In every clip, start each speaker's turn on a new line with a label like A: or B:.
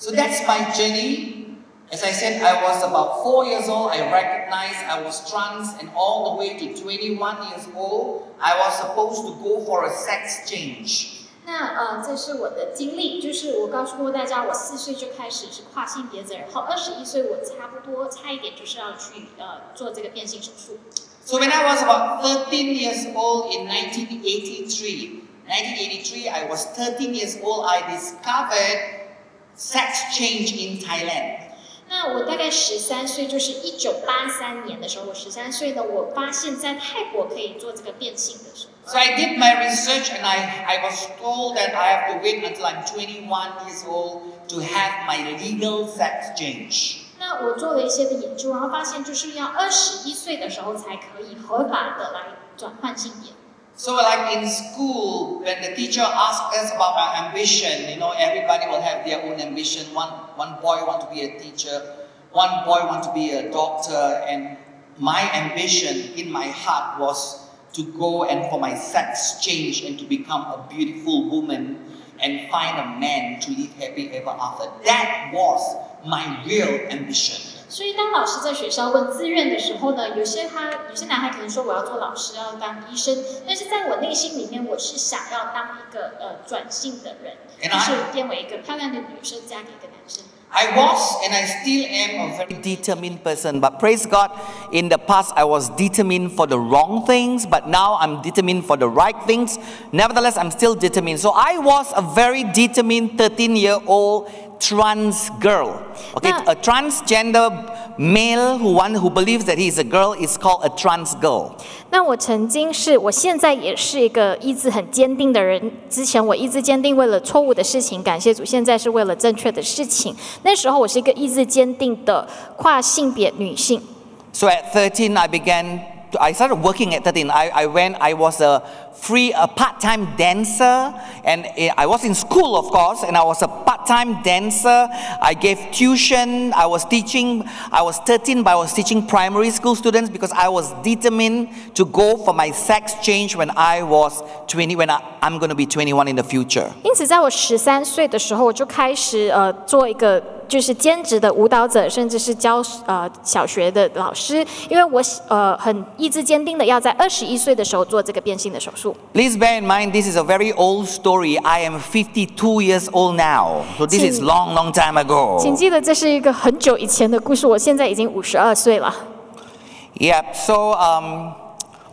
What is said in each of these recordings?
A: So that's my journey. As I said, I was about four years old. I recognized I was trans, and all the way to 21 years old, I was supposed to go for a sex change.
B: 那呃，这是我的经历，就是我告诉过大家，我四岁就开始是跨性别者，然后二十一岁我差不多差一点就是要去呃做这个变性手术。
A: So when I was about 13 years old in 1983, 1983, I was 13 years old, I discovered sex change in Thailand.
B: 那我大概十三岁，就是一九八三年的时候，我十三岁呢，我发现在泰国可以做这个变性的时候。
A: So I did my research and I, I was told that I have to wait until I'm 21 years old to have my legal sex change.
B: 那我做了一些的研究，然后发现就是要二十一岁的时候才可以合法的来转换性别。
A: So like in school, when the teacher asks us about our ambition, you know, everybody will have their own ambition. One, one boy want to be a teacher, one boy want to be a doctor, and my ambition in my heart was to go and for my sex change and to become a beautiful woman and find a man to live happy ever after. That was my real ambition.
B: 所以当老师在学校问志愿的时候呢，有些他有些男孩可能说我要做老师，要当医生，但是在我内心里面，我是想要当一个呃转性的人，
A: And
B: 就
A: I-
B: 是变为一个漂亮的女生，嫁给一个男生。
A: I was and I still am a very determined person, but praise God, in the past I was determined for the wrong things, but now I'm determined for the right things. Nevertheless, I'm still determined. So I was a very determined 13 year old trans girl. Okay,
B: Now-
A: a transgender male who one who believes that he is a girl is called a trans girl.
B: 那我曾经是，我现在也是一个意志很坚定的人。之前我意志坚定，为了错误的事情，感谢主；现在是为了正确的事情。那时候我是一个意志坚定的跨性别女性。
A: So at 13, I began. To, I started working at 13. I, I went. I was a free, a part-time dancer, and eh, I was in school, of course, and I was a part-time dancer. I gave tuition. I was teaching. I was 13, but I was teaching primary school students because I was determined to go for my sex change when I was 20. When I, I'm going to be 21 in the future.
B: 因此，在我十三岁的时候，我就开始呃做一个 就是兼职的舞蹈者，甚至是教呃小学的老师，因为我呃很意志坚定的要在二十一岁的时候做这个变性的手术。
A: Please bear in mind, this is a very old story. I am 52 years old now, so this is
B: 请-
A: long, long time ago.
B: 请记得这是一个很久以前的故事，我现在已经五十二岁了。
A: Yep. So, um,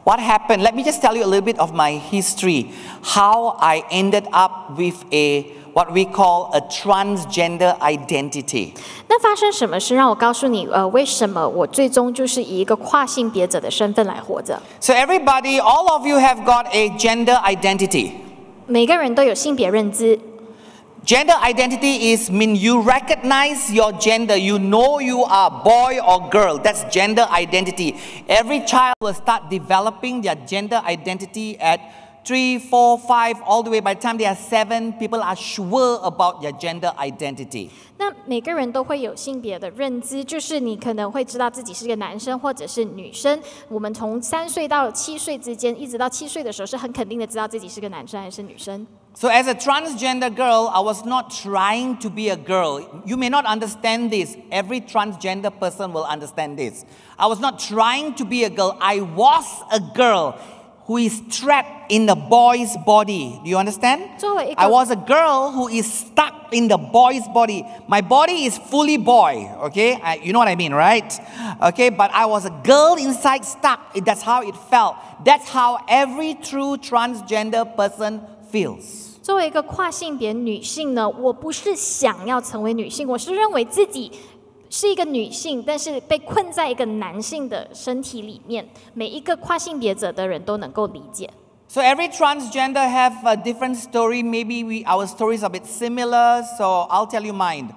A: what happened? Let me just tell you a little bit of my history. How I ended up with a what we call a transgender identity.
B: 那发生什么事让我告诉你，呃，为什么我最终就是以一个跨性别者的身份来活着？
A: So, everybody, all of you have got a gender identity.
B: 每个人都有性别认知。
A: Gender identity is mean you recognize your gender. You know you are boy or girl. That's gender identity. Every child will start developing their gender identity at three, four, five, all the way. By the time they are seven, people are sure about their gender identity.
B: 那每个人都会有性别的认知，就是你可能会知道自己是个男生或者是女生。我们从三岁到七岁之间，一直到七岁的时候，是很肯定的知道自己是个男生还是女生。
A: So, as a transgender girl, I was not trying to be a girl. You may not understand this. Every transgender person will understand this. I was not trying to be a girl. I was a girl who is trapped in a boy's body. Do you understand?
B: 作为一个-
A: I was a girl who is stuck in the boy's body. My body is fully boy, okay? I, you know what I mean, right? Okay, but I was a girl inside stuck. It- That's how it felt. That's how every true transgender person feels.
B: 作为一个跨性别女性呢，我不是想要成为女性，我是认为自己 是一个女性，但是被困在一个男性的身体里面。每一个跨性别者的人都能够理解。
A: So every transgender have a different story. Maybe we, our stories are a bit similar. So I'll tell you mine.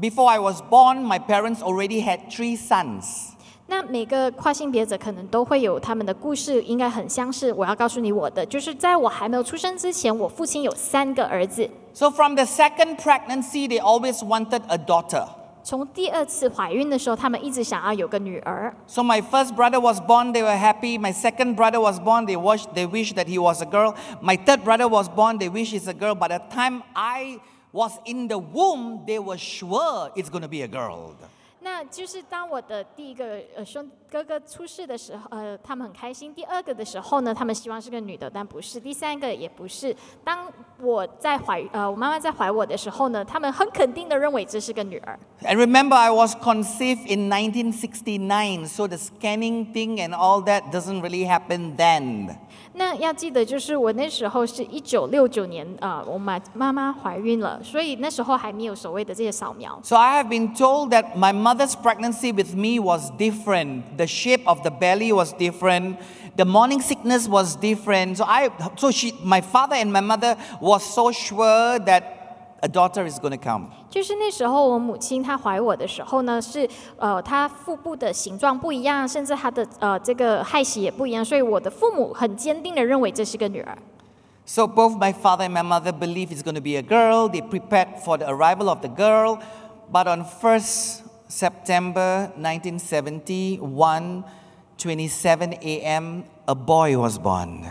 A: Before I was born, my parents already had three sons.
B: 那每个跨性别者可能都会有他们的故事，应该很相似。我要告诉你我的，就是在我还没有出生之前，我父亲有三个儿子。
A: So from the second pregnancy, they always wanted a daughter.
B: 从第二次怀孕的时候，他们一直想要有个女儿。
A: So my first brother was born, they were happy. My second brother was born, they wish, they wished that he was a girl. My third brother was born, they wish he's a girl. By the time I was in the womb, they were sure it's going to be a girl.
B: 那就是当我的第一个呃兄哥哥出世的时候，呃，他们很开心。第二个的时候呢，他们希望是个女的，但不是。第三个也不是。当我在怀呃我妈妈在怀我的时候呢，他们很肯定的认为这是个女儿。
A: And remember, I was conceived in 1969, so the scanning thing and all that doesn't really happen then.
B: 那要记得，就是我那时候是一九六九年啊、呃我妈妈妈怀孕了，所以那时候还没有所谓的这些扫描。
A: So I have been told that my mother's pregnancy with me was different. The shape of the belly was different. The morning sickness was different. So I so she my father and my mother was so sure that a daughter is going to come.
B: 就是那时候我母亲她怀我的时候呢，是呃她腹部的形状不一样，甚至她的呃这个害喜也不一样，所以我的父母很坚定的认为这是个女儿。
A: So both my father and my mother believe it's going to be a girl. They prepared for the arrival of the girl. But on 1st September 1971, 27 a.m., a boy was born.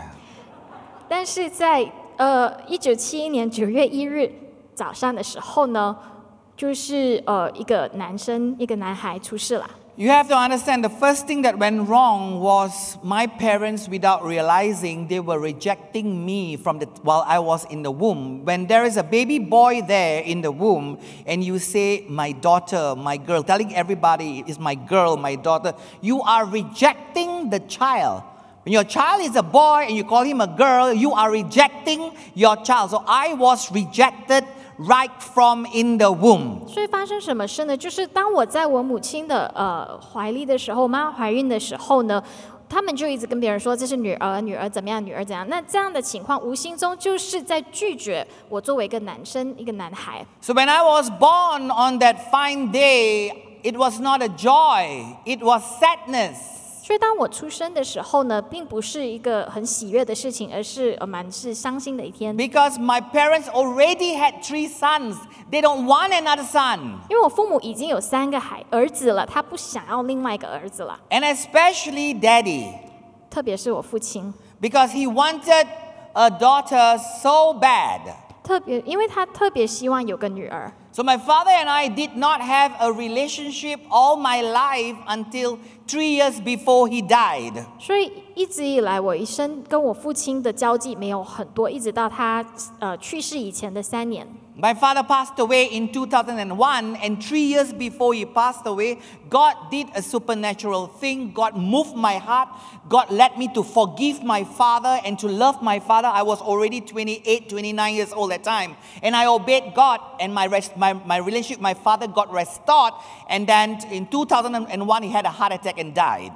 B: 但是在呃一九七一年九月一日早上的时候呢，就是呃一个男生一个男孩出世了。
A: You have to understand the first thing that went wrong was my parents, without realizing, they were rejecting me from the, while I was in the womb. When there is a baby boy there in the womb, and you say, My daughter, my girl, telling everybody is my girl, my daughter, you are rejecting the child. When your child is a boy and you call him a girl, you are rejecting your child. So I was rejected right from in the womb.
B: 所以发生什么事呢？就是当我在我母亲的呃怀里的时候，我妈妈怀孕的时候呢，他们就一直跟别人说这是女儿，女儿怎么样，女儿怎样。那这样的情况，无形中就是在拒绝我作为一个男生，一个男孩。
A: So when I was born on that fine day, it was not a joy, it was sadness.
B: 所以当我出生的时候呢，并不是一个很喜悦的事情，而是呃蛮是伤心的一天。
A: Because my parents already had three sons. They don't want another son.
B: 因为我父母已经有三个孩儿子了，他不想要另外一个儿子了
A: ，And especially daddy.
B: 特别是我父亲
A: ，Because he wanted a daughter so bad.
B: 特别因为他特别希望有个女儿。
A: So my father and I did not have a relationship all my life until three years before he died.
B: 所以一直以来，我一生跟我父亲的交际没有很多，一直到他呃去世以前的三年。
A: My father passed away in 2001, and three years before he passed away, God did a supernatural thing. God moved my heart. God led me to forgive my father and to love my father. I was already 28, 29 years old at that time. And I obeyed God, and my, rest, my, my relationship with my father got restored. And then in 2001, he had a heart attack and died.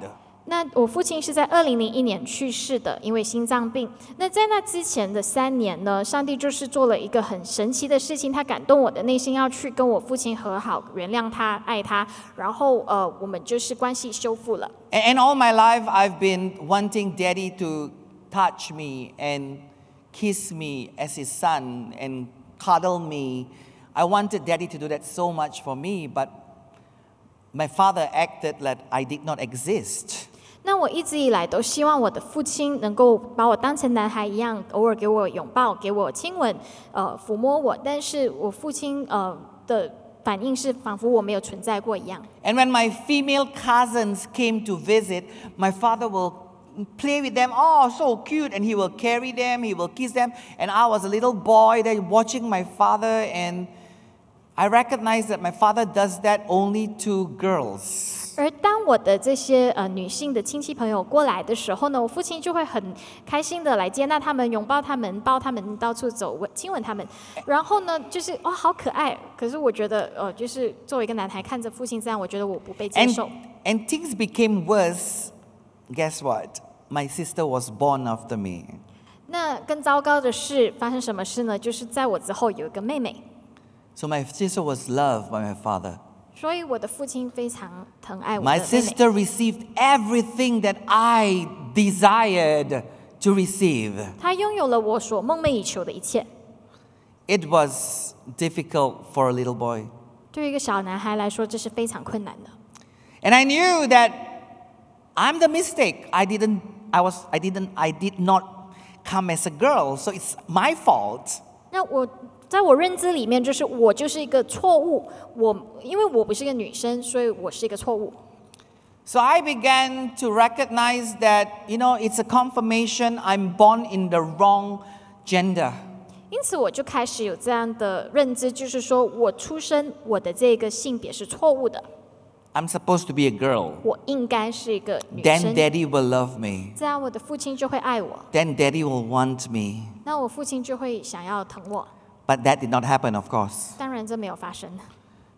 B: 那我父亲是在二零零一年去世的，因为心脏病。那在那之前的三年呢，上帝就是做了一个很神奇的事情，他感动我的内心，要去跟我父亲和好，原谅他，爱他，然后呃，我们就是关系修复了。
A: And, and all my life, I've been wanting daddy to touch me and kiss me as his son and cuddle me. I wanted daddy to do that so much for me, but my father acted like I did not exist.
B: 那我一直以来都希望我的父亲能够把我当成男孩一样，偶尔给我拥抱，给我亲吻，呃，抚摸我。但是我父亲呃的反应是仿佛我没有存在过一样。
A: And when my female cousins came to visit, my father will play with them. Oh, so cute. And he will carry them, he will kiss them. And I was a little boy there watching my father, and I recognized that my father does that only to girls.
B: 而当我的这些呃女性的亲戚朋友过来的时候呢，我父亲就会很开心的来接纳他们，拥抱他们，抱他们到处走，吻亲吻他们。然后呢，就是哦、好可爱。可是我觉得呃，就是作为一个男孩看着父亲这样，我觉得我不被接
A: And,
B: 受。
A: and things became worse. Guess what? My sister was born after me.
B: 那更糟糕的是发生什么事呢？就是在我之后有一个妹妹
A: ，So my sister was loved by my father.
B: 所以我的父亲非常疼爱我的
A: My
B: 妹妹。
A: sister received everything that I desired to receive.
B: 她拥有了我所梦寐以求的一切。
A: It was difficult for a little boy.
B: 对于一个小男孩来说，这是非常困难的。
A: And I knew that I'm the mistake. I didn't I was I didn't I did not come as a girl, so it's my fault.
B: 那我 在我认知里面，就是我就是一个错误。我因为我不是一个女生，所以我是一个错误。
A: So I began to recognize that, you know, it's a confirmation I'm born in the wrong gender.
B: 因此，我就开始有这样的认知，就是说我出生我的这个性别是错误的，
A: I'm supposed to be a girl.
B: 我应该是一个女
A: Then
B: 生。
A: daddy will love me.
B: 这样我的父亲就会爱我，
A: Then daddy will want me.
B: 那我父亲就会想要疼我。
A: But that did not happen, of course.
B: 当然，这没有发生。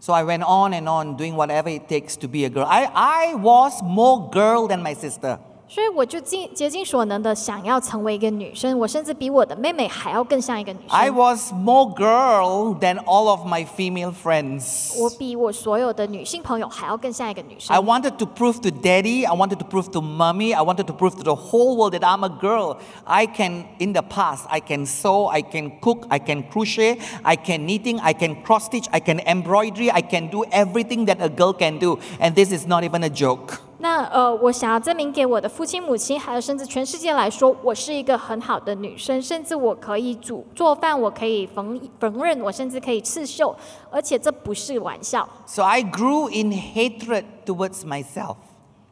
A: So I went on and on doing whatever it takes to be a girl. I, I was more girl than my sister.
B: 所以我就尽竭尽所能的想要成为一个女生，我甚至比我的妹妹还要更像一个女
A: I
B: 生。
A: was more girl than all of my female friends.
B: 我比我所有的女性朋友还要更像一个女
A: I
B: 生。
A: wanted to prove to daddy, I wanted to prove to mommy, I wanted to prove to the whole world that I'm a girl. I can, in the past, I can sew, I can cook, I can crochet, I can knitting, I can cross stitch, I can embroidery, I can do everything that a girl can do. And this is not even a joke.
B: 那呃，我想要证明给我的父亲、母亲，还有甚至全世界来说，我是一个很好的女生，甚至我可以煮做饭，我可以缝缝纫，我甚至可以刺绣，而且这不是玩笑。
A: So I grew in hatred towards myself.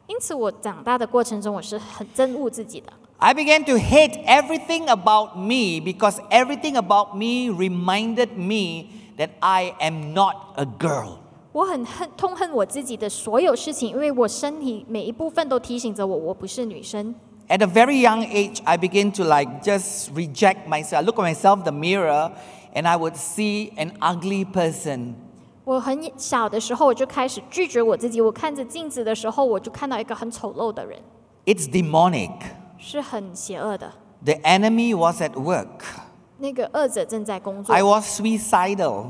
B: 因此，我长大的过程中，我是很憎恶自己的。
A: I began to hate everything about me because everything about me reminded me that I am not a girl.
B: 我很恨痛恨我自己的所有事情，因为我身体每一部分都提醒着我，我不是女生。
A: At a very young age, I began to like just reject myself. I look at myself in the mirror and I would see an ugly person.
B: 我很小的时候，我就开始拒绝我自己。我看着镜子的时候，我就看到一个很丑陋的人，
A: It's demonic.
B: 是很邪恶的。
A: The enemy was at work.
B: 那个恶者正在工作
A: I，was suicidal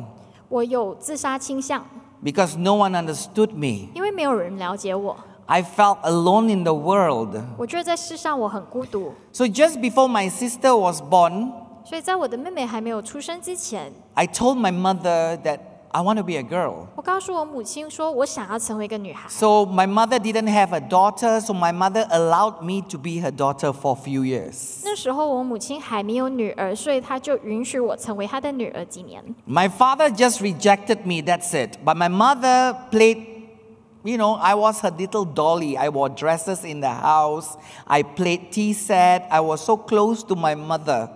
B: 我有自杀倾向，
A: because no one understood me.
B: 因为没有人了解我。
A: I felt alone in the world.
B: 我觉得在世上我很孤独，
A: So just before my sister was born,
B: 所以在我的妹妹还没有出生之前，
A: I told my mother that I want to be a girl.
B: 我告诉我母亲说，我想要成为一个女孩。
A: So my mother didn't have a daughter, so my mother allowed me to be her daughter for a few years.
B: 那时候我母亲还没有女儿，所以她就允许我成为她的女儿几年。
A: My father just rejected me, that's it. But my mother played, you know, I was her little dolly. I wore dresses in the house. I played tea set. I was so close to my mother.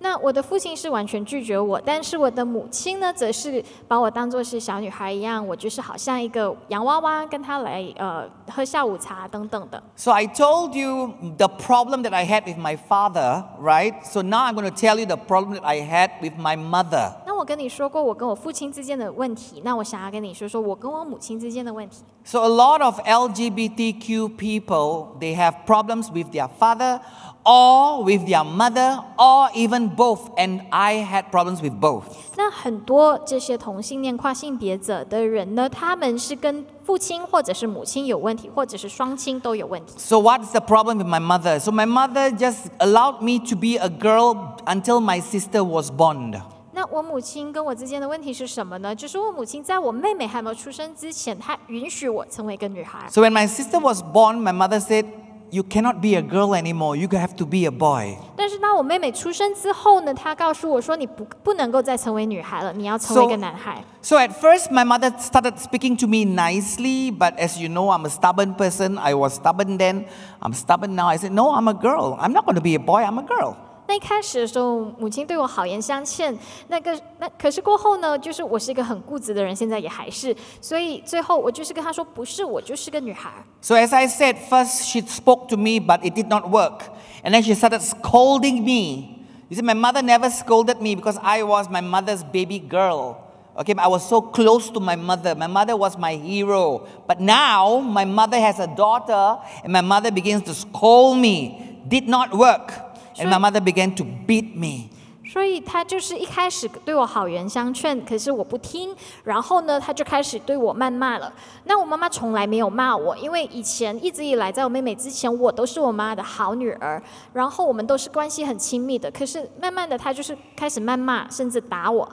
B: 那我的父亲是完全拒绝我，但是我的母亲呢，则是把我当做是小女孩一样，我就是好像一个洋娃娃，跟她来呃喝下午茶等等的。
A: So I told you the problem that I had with my father, right? So now I'm going to tell you the problem that I had with my mother.
B: 那我跟你说过我跟我父亲之间的问题，那我想要跟你说说我跟我母亲之间的问题。
A: So a lot of LGBTQ people, they have problems with their father or with their mother or even both. And I had problems with both.
B: 那很多这些同性恋跨性别者的人呢，他们是跟父亲或者是母亲有问题，或者是双亲都有问题。
A: So what's the problem with my mother? So my mother just allowed me to be a girl until my sister was born.
B: 那我母亲跟我之间的问题是什么呢？就是我母亲在我妹妹还没有出生之前，她允许我成为一个女孩。
A: So when my sister was born, my mother said, "You cannot be a girl anymore. You have to be a boy."
B: 但是当我妹妹出生之后呢，她告诉我说：“你不不能够再成为女孩了，你要成为一个
A: So-
B: 男孩。
A: So at first, my mother started speaking to me nicely, but as you know, I'm a stubborn person. I was stubborn then. I'm stubborn now. I said, "No, I'm a girl. I'm not going to be a boy. I'm a girl."
B: 那一开始的时候，母亲对我好言相劝，那个那可是过后呢，就是我是一个很固执的人，现在也还是，所以最后我就是跟她说，不是，我就是个女孩。
A: So as I said, first she spoke to me, but it did not work. And then she started scolding me. You see, my mother never scolded me because I was my mother's baby girl. Okay, I was so close to my mother. My mother was my hero. But now my mother has a daughter, and my mother begins to scold me. Did not work. And my mother began to beat me.
B: 所以她就是一开始对我好言相劝，可是我不听，然后呢，她就开始对我谩骂了。那我妈妈从来没有骂我，因为以前一直以来，在我妹妹之前，我都是我妈的好女儿，然后我们都是关系很亲密的。可是慢慢的，她就是开始谩骂，甚至打我。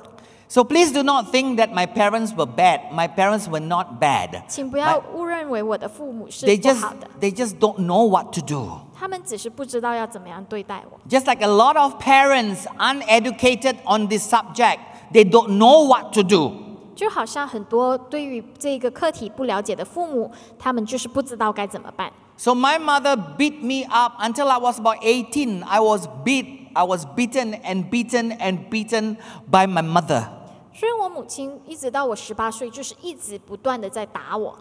A: So please do not think that my parents were bad. My parents were not bad.
B: 请不要误认为我的父母是
A: They
B: 不
A: just
B: 好的，
A: they just don't know what to do.
B: 他们只是不知道要怎么样对待我。
A: Just like a lot of parents uneducated on this subject, they don't know what to do.
B: 就好像很多对于这个课题不了解的父母，他们就是不知道该怎么办。
A: So my mother beat me up until I was about 18. I was beat, I was beaten and beaten and beaten by my mother.
B: 所以我母亲一直到我十八岁，就是一直不断的在打我。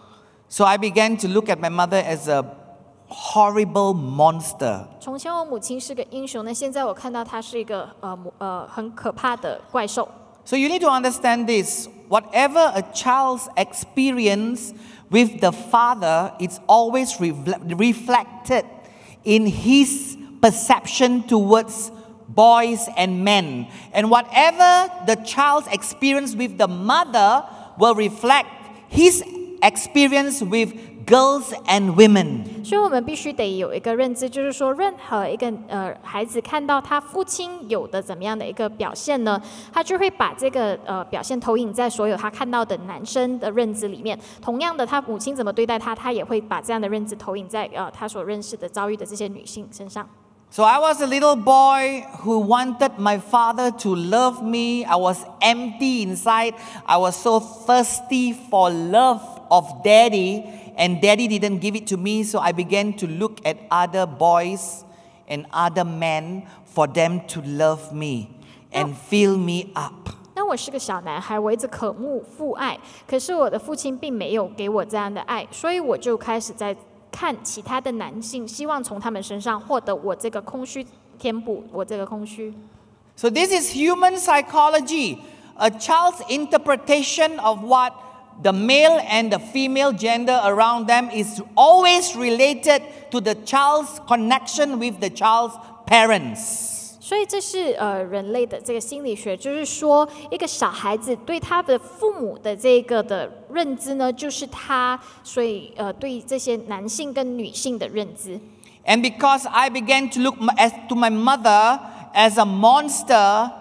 A: So I began to look at my mother as a horrible monster.
B: 从前我母亲是个英雄，那现在我看到她是一个呃母呃很可怕的怪兽。
A: So you need to understand this. Whatever a child's experience with the father, it's always refle- reflected in his perception towards boys and men. And whatever the child's experience with the mother will reflect his experience with girls and women.
B: 所以我们必须得有一个认知，就是说，任何一个呃孩子看到他父亲有的怎么样的一个表现呢，他就会把这个呃表现投影在所有他看到的男生的认知里面。同样的，他母亲怎么对待他，他也会把这样的认知投影在呃他所认识的遭遇的这些女性身上。
A: So I was a little boy who wanted my father to love me. I was empty inside. I was so thirsty for love of daddy, and daddy didn't give it to me. So I began to look at other boys and other men for them to love me and fill me up.
B: 那我是个小男孩，我一直渴慕父爱，可是我的父亲并没有给我这样的爱，所以我就开始在 看其他的男性，希望从他们身上获得我这个空虚，填补我这个空虚。
A: So, this is human psychology. A child's interpretation of what the male and the female gender around them is always related to the child's connection with the child's parents.
B: 所以这是呃人类的这个心理学，就是说一个小孩子对他的父母的这个的认知呢，就是他所以呃对这些男性跟女性的认知。
A: And because I began to look as, to my mother as a monster,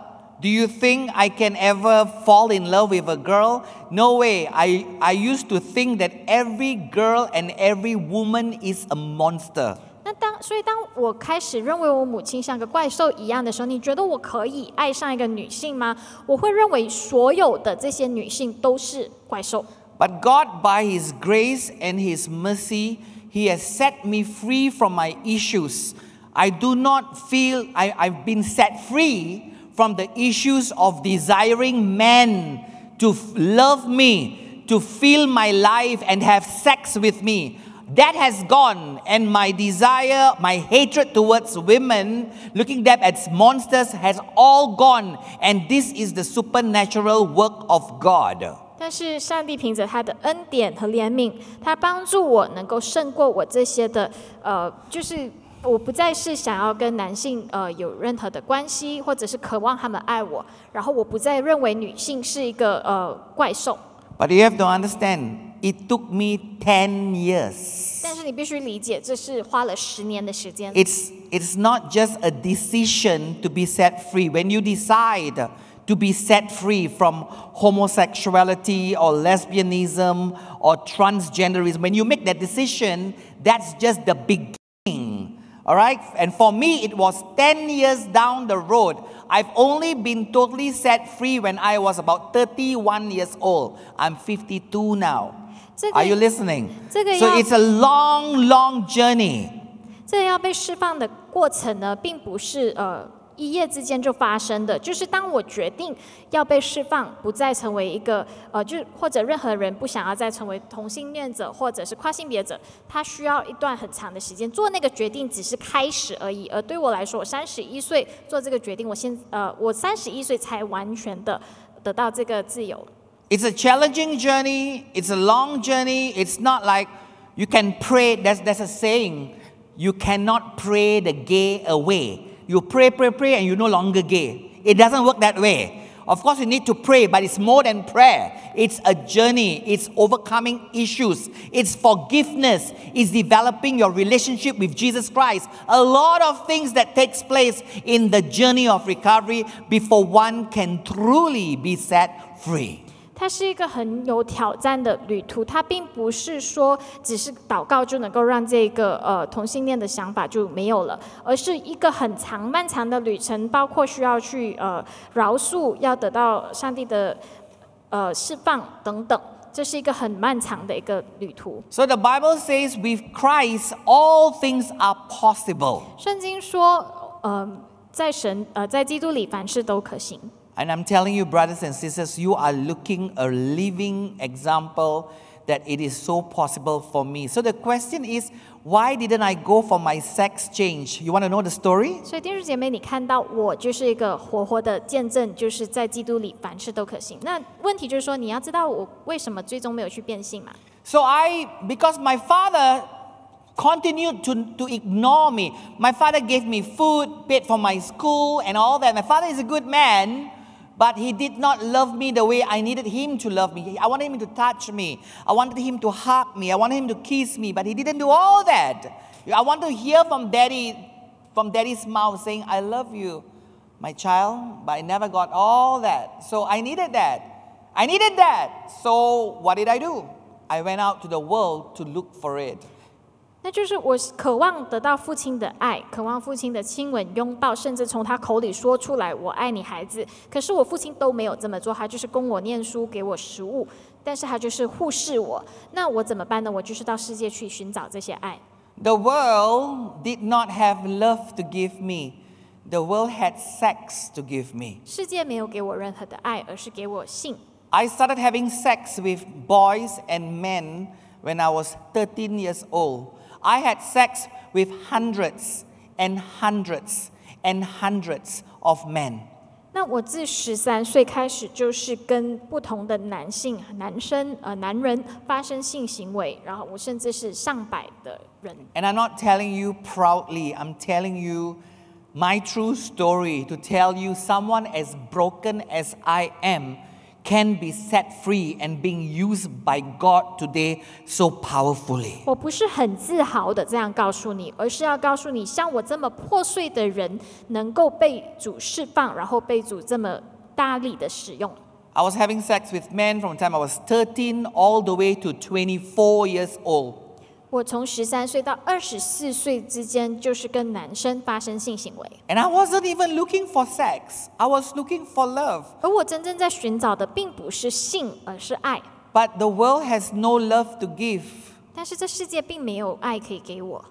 A: do you think I can ever fall in love with a girl? No way. I, I used to think that every girl and every woman is a monster.
B: 那当所以当我开始认为我母亲像个怪兽一样的时候，你觉得我可以爱上一个女性吗？我会认为所有的这些女性都是怪兽。
A: But God, by His grace and His mercy, He has set me free from my issues. I do not feel I, I've been set free from the issues of desiring men to f- love me, to fill my life and have sex with me. That has gone, and my desire, my hatred towards women, looking them as monsters, has all gone. And this is the supernatural work of God.
B: 但是上帝凭着他的恩典和怜悯，他帮助我能够胜过我这些的呃，就是我不再是想要跟男性呃有任何的关系，或者是渴望他们爱我，然后我不再认为女性是一个呃怪兽。
A: But you have to understand, it took me 10 years.
B: 但是你必须理解，这是花了十年的时间。
A: It's, it's not just a decision to be set free. When you decide to be set free from homosexuality or lesbianism or transgenderism, when you make that decision, that's just the beginning. All right? And for me, it was 10 years down the road. I've only been totally set free when I was about 31 years old. I'm 52 now.
B: 这
A: Are you listening?
B: 这个
A: So
B: 要
A: it's a long, long journey.
B: 这个要被释放的过程呢，并不是呃一夜之间就发生的。就是当我决定要被释放，不再成为一个呃，就是或者任何人不想要再成为同性恋者或者是跨性别者，他需要一段很长的时间做那个决定，只是开始而已。而对我来说，我三十一岁做这个决定，我现呃我三十一岁才完全的得到这个自由。
A: It's a challenging journey. It's a long journey. It's not like you can pray. There's, there's a saying you cannot pray the gay away. You pray, pray, pray, and you're no longer gay. It doesn't work that way. Of course, you need to pray, but it's more than prayer. It's a journey. It's overcoming issues. It's forgiveness. It's developing your relationship with Jesus Christ. A lot of things that takes place in the journey of recovery before one can truly be set free.
B: 它是一个很有挑战的旅途，它并不是说只是祷告就能够让这个呃同性恋的想法就没有了，而是一个很长漫长的旅程，包括需要去呃饶恕，要得到上帝的呃释放等等，这是一个很漫长的一个旅途。
A: So the Bible says with Christ all things are possible.
B: 圣经说，呃，在神呃在基督里凡事都可行。
A: And I'm telling you, brothers and sisters, you are looking a living example that it is so possible for me. So the question is, why didn't I go for my sex change? You want to know the story?
B: 所以弟兄姐妹，你看到我就是一个活活的见证，就是在基督里凡事都可行。那问题就是说，你要知道我为什么最终没有去变性嘛？
A: So I, because my father continued to, to ignore me. My father gave me food, paid for my school, and all that. My father is a good man, but he did not love me the way I needed him to love me. I wanted him to touch me. I wanted him to hug me. I wanted him to kiss me, but he didn't do all that. I want to hear from daddy, from daddy's mouth saying, I love you, my child, but I never got all that. So I needed that. I needed that. So what did I do? I went out to the world to look for it.
B: 那就是我渴望得到父亲的爱，渴望父亲的亲吻、拥抱，甚至从他口里说出来“我爱你，孩子”。可是我父亲都没有这么做，他就是供我念书，给我食物，但是他就是忽视我。那我怎么办呢？我就是到世界去寻找这些爱。
A: The world did not have love to give me. The world had sex to give me.
B: 世界没有给我任何的爱，而是给我性。
A: I started having sex with boys and men when I was thirteen years old. I had sex with hundreds and hundreds and hundreds of men.
B: 那我自十三岁开始，就是跟不同的男性、男生、呃男人发生性行为，然后我甚至是上百的人。
A: And I'm not telling you proudly, I'm telling you my true story to tell you someone as broken as I am can be set free and being used by God today so powerfully.
B: 我不是很自豪的这样告诉你，而是要告诉你，像我这么破碎的人，能够被主释放，然后被主这么大力的使用。
A: I was having sex with men from the time I was 13 all the way to 24 years old.
B: 我从十三岁到二十四岁之间，就是跟男生发生性行为
A: ，And I wasn't even looking for sex, I was looking for love.
B: 而我真正在寻找的并不是性，而是爱。
A: But the world has no love to give.
B: 但是这世界并没有爱可以给我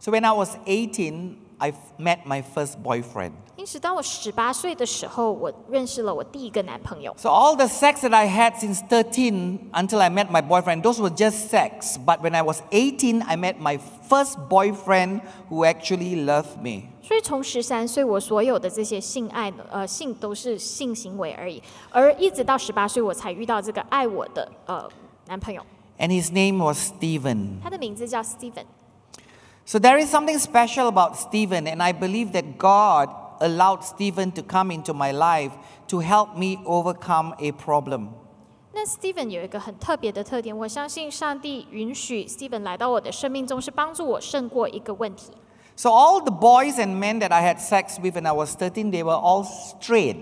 A: ，So when I was 18, I f- met my first boyfriend.
B: 因此当我十八岁的时候，我认识了我第一个男朋友。
A: So all the sex that I had since 13 until I met my boyfriend, those were just sex. But when I was 18, I met my first boyfriend who actually loved me.
B: 所以从十三岁，我所有的这些性爱呢，呃，性都是性行为而已，而一直到十八岁，我才遇到这个爱我的呃男朋友，
A: And his name was Stephen.
B: 他的名字叫 Steven。
A: So there is something special about Stephen, and I believe that God allowed Stephen to come into my life to help me overcome a problem.
B: 那 Steven 有一个很特别的特点，我相信上帝允许 Steven 来到我的生命中，是帮助我胜过一个问题。
A: So all the boys and men that I had sex with when I was 13, they were all straight.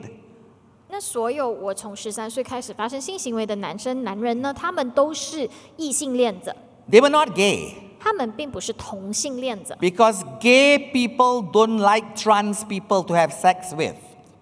B: 那所有我从十三岁开始发生性行为的男生、男人呢，他们都是异性恋者，
A: They were not gay.
B: 他们并不是同性恋者
A: ，Because gay people don't like trans people to have sex with.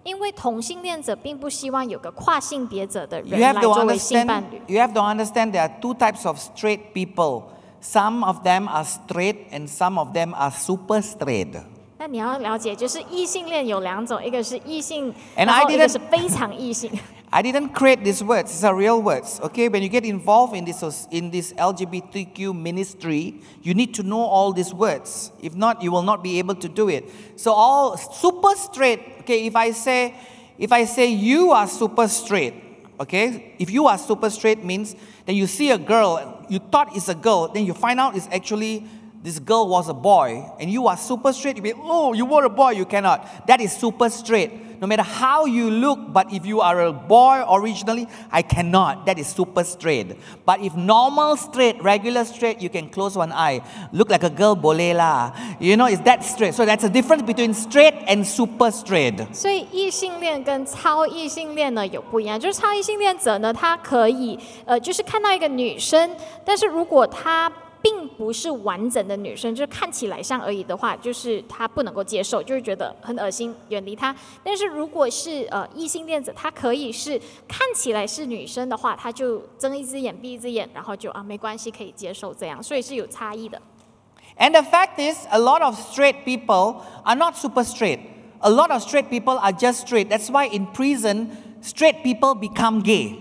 B: 因为同性恋者并不希望有个跨性别者的人来作为性伴侣。
A: you have to understand there are two types of straight people. Some of them are straight and some of them are super straight.
B: 那你要了解，就是异性恋有两种，一个是异性然后一个是非常异性。
A: I didn't create these words, these are real words. Okay, when you get involved in this, in this LGBTQ ministry, you need to know all these words. If not, you will not be able to do it. So all super straight, okay, if I say if I say you are super straight, okay, if you are super straight means then you see a girl, you thought it's a girl, then you find out it's actually this girl was a boy and you are super straight, you be, oh, you were a boy, you cannot. That is super straight. No matter how you look, but if you are a boy originally, I cannot. That is super straight. But if normal straight, regular straight, you can close one eye. Look like a girl, boleh lah. You know, is that straight? So that's a difference between straight and super straight.
B: 所以异性恋跟超异性恋呢有不一样，就是超异性恋者呢，他可以呃，就是看到一个女生，但是如果他 并不是完整的女生，就是看起来像而已的话，就是他不能够接受，就是觉得很恶心，远离他。但是如果是呃异性恋者，他可以是看起来是女生的话，他就睁一只眼闭一只眼，然后就啊没关系，可以接受这样，所以是有差异的。
A: And the fact is, a lot of straight people are not super straight. A lot of straight people are just straight. That's why in prison, straight people become gay.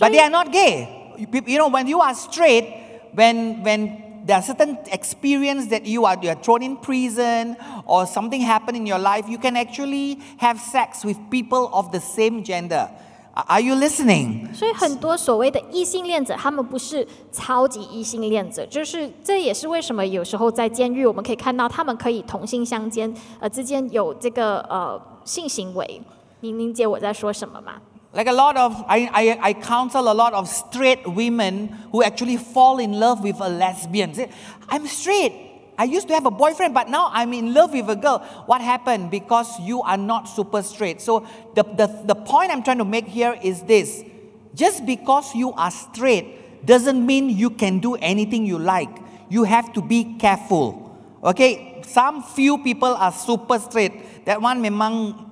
A: But they are not gay. You peop- You know, when you are straight, when, when there are certain experience that you are, you are thrown in prison or something happened in your life, you can actually have sex with people of the same gender. Are- you listening?
B: 所以很多所谓的异性恋者，他们不是超级异性恋者，就是这也是为什么有时候在监狱我们可以看到他们可以同性相间，呃之间有这个呃性行为。您理解我在说什么吗？
A: Like a lot of, I, I, I counsel a lot of straight women who actually fall in love with a lesbian. Say, I'm straight. I used to have a boyfriend, but now I'm in love with a girl. What happened? Because you are not super straight. So the, the, the point I'm trying to make here is this. Just because you are straight doesn't mean you can do anything you like. You have to be careful. Okay? Some few people are super straight. That one memang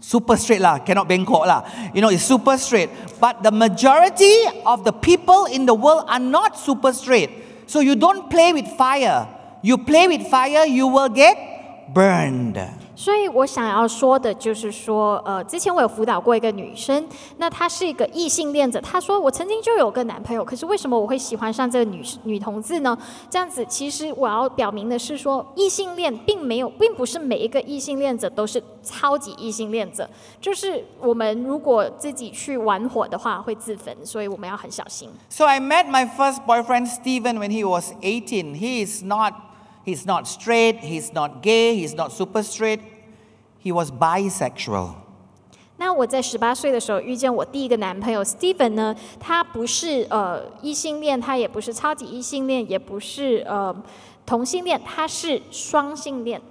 A: super straight lah, cannot bengkok lah. You know, it's super straight. But the majority of the people in the world are not super straight. So you don't play with fire. You play with fire, you will get burned.
B: 所以我想要说的就是说，呃，之前我有辅导过一个女生，那她是一个异性恋者，她说我曾经就有个男朋友，可是为什么我会喜欢上这个女女同志呢？这样子，其实我要表明的是说，异性恋并没有，并不是每一个异性恋者都是超级异性恋者，就是我们如果自己去玩火的话会自焚，所以我们要很小心。
A: So I met my first boyfriend Stephen when he was eighteen. He is not he's not straight, he's not gay, he's not super straight. He was bisexual.
B: 那我在十八岁的时候遇见我第一个男朋友 Steven 呢，他不是呃异性恋，他也不是超级异性恋，也不是呃同性恋，他是双性恋。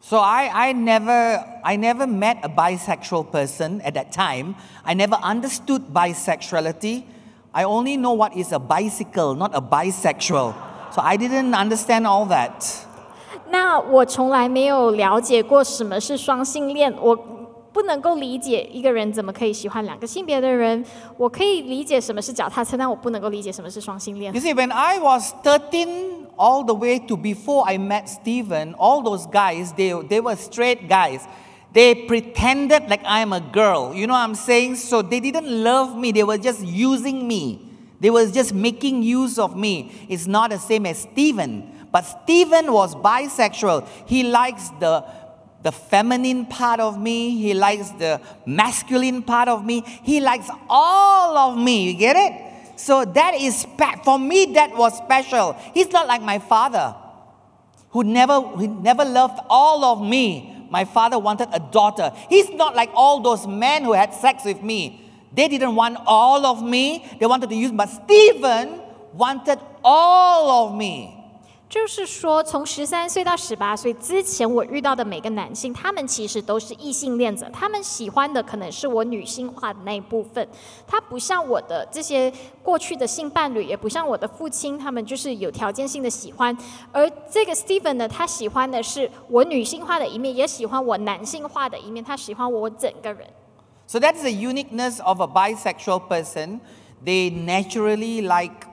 A: So I, I never I never met a bisexual person at that time. I never understood bisexuality. I only know what is a bicycle, not a bisexual. So I didn't understand all that.
B: 那我从来没有了解过什么是双性恋，我不能够理解一个人怎么可以喜欢两个性别的人。我可以理解什么是脚踏车，但我不能够理解什么是双性恋
A: You。see, when I was 13 all the way to before I met Stephen, all those guys, they, they were straight guys. They pretended like I'm a girl. You know what I'm saying? So they didn't love me, they were just using me. They were just making use of me. It's not the same as Stephen. But Stephen was bisexual. He likes the the feminine part of me, he likes the masculine part of me, he likes all of me. You get it? So that is spe- for me that was special. He's not like my father who never who never loved all of me. My father wanted a daughter. He's not like all those men who had sex with me. They didn't want all of me. They wanted to use but Stephen wanted all of me.
B: 就是说，从十三岁到十八岁之前，我遇到的每个男性，他们其实都是异性恋者，他们喜欢的可能是我女性化的那一部分。他不像我的这些过去的性伴侣，也不像我的父亲，他们就是有条件性的喜欢。而这个 Stephen 呢，他喜欢的是我女性化的一面，也喜欢我男性化的一面，他喜欢我整个人。
A: So that's the uniqueness of a bisexual person. They naturally like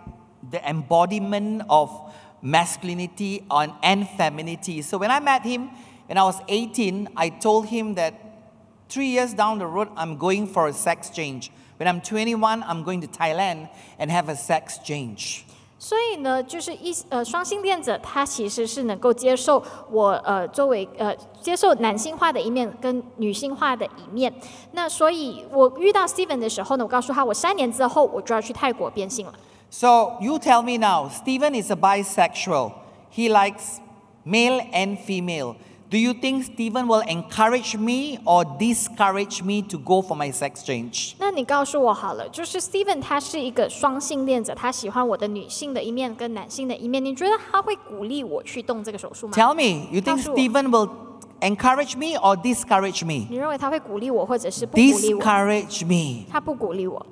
A: the embodiment of masculinity and, femininity. So when I met him when I was 18, I told him that three years down the road, I'm going for a sex change. When I'm 21, I'm going to Thailand and have a sex change.
B: 所以呢，就是一呃双性恋者，他其实是能够接受我呃作为呃接受男性化的一面跟女性化的一面。那所以我遇到 Steven 的时候呢，我告诉他，我三年之后我就要去泰国变性了。
A: So you tell me now, Steven is a bisexual. he likes male and female. Do you think Stephen will encourage me or discourage me to go for my sex change?
B: 那你告诉我好了，就是 Steven 他是一个双性恋者，他喜欢我的女性的一面跟男性的一面，你觉得他会鼓励我去动这个手术吗？
A: Tell me, you think
B: 告诉我。
A: Stephen will encourage me or discourage me?
B: 你认为他会鼓励我，或者是不鼓励我？
A: Discourage me.
B: 他不鼓励我。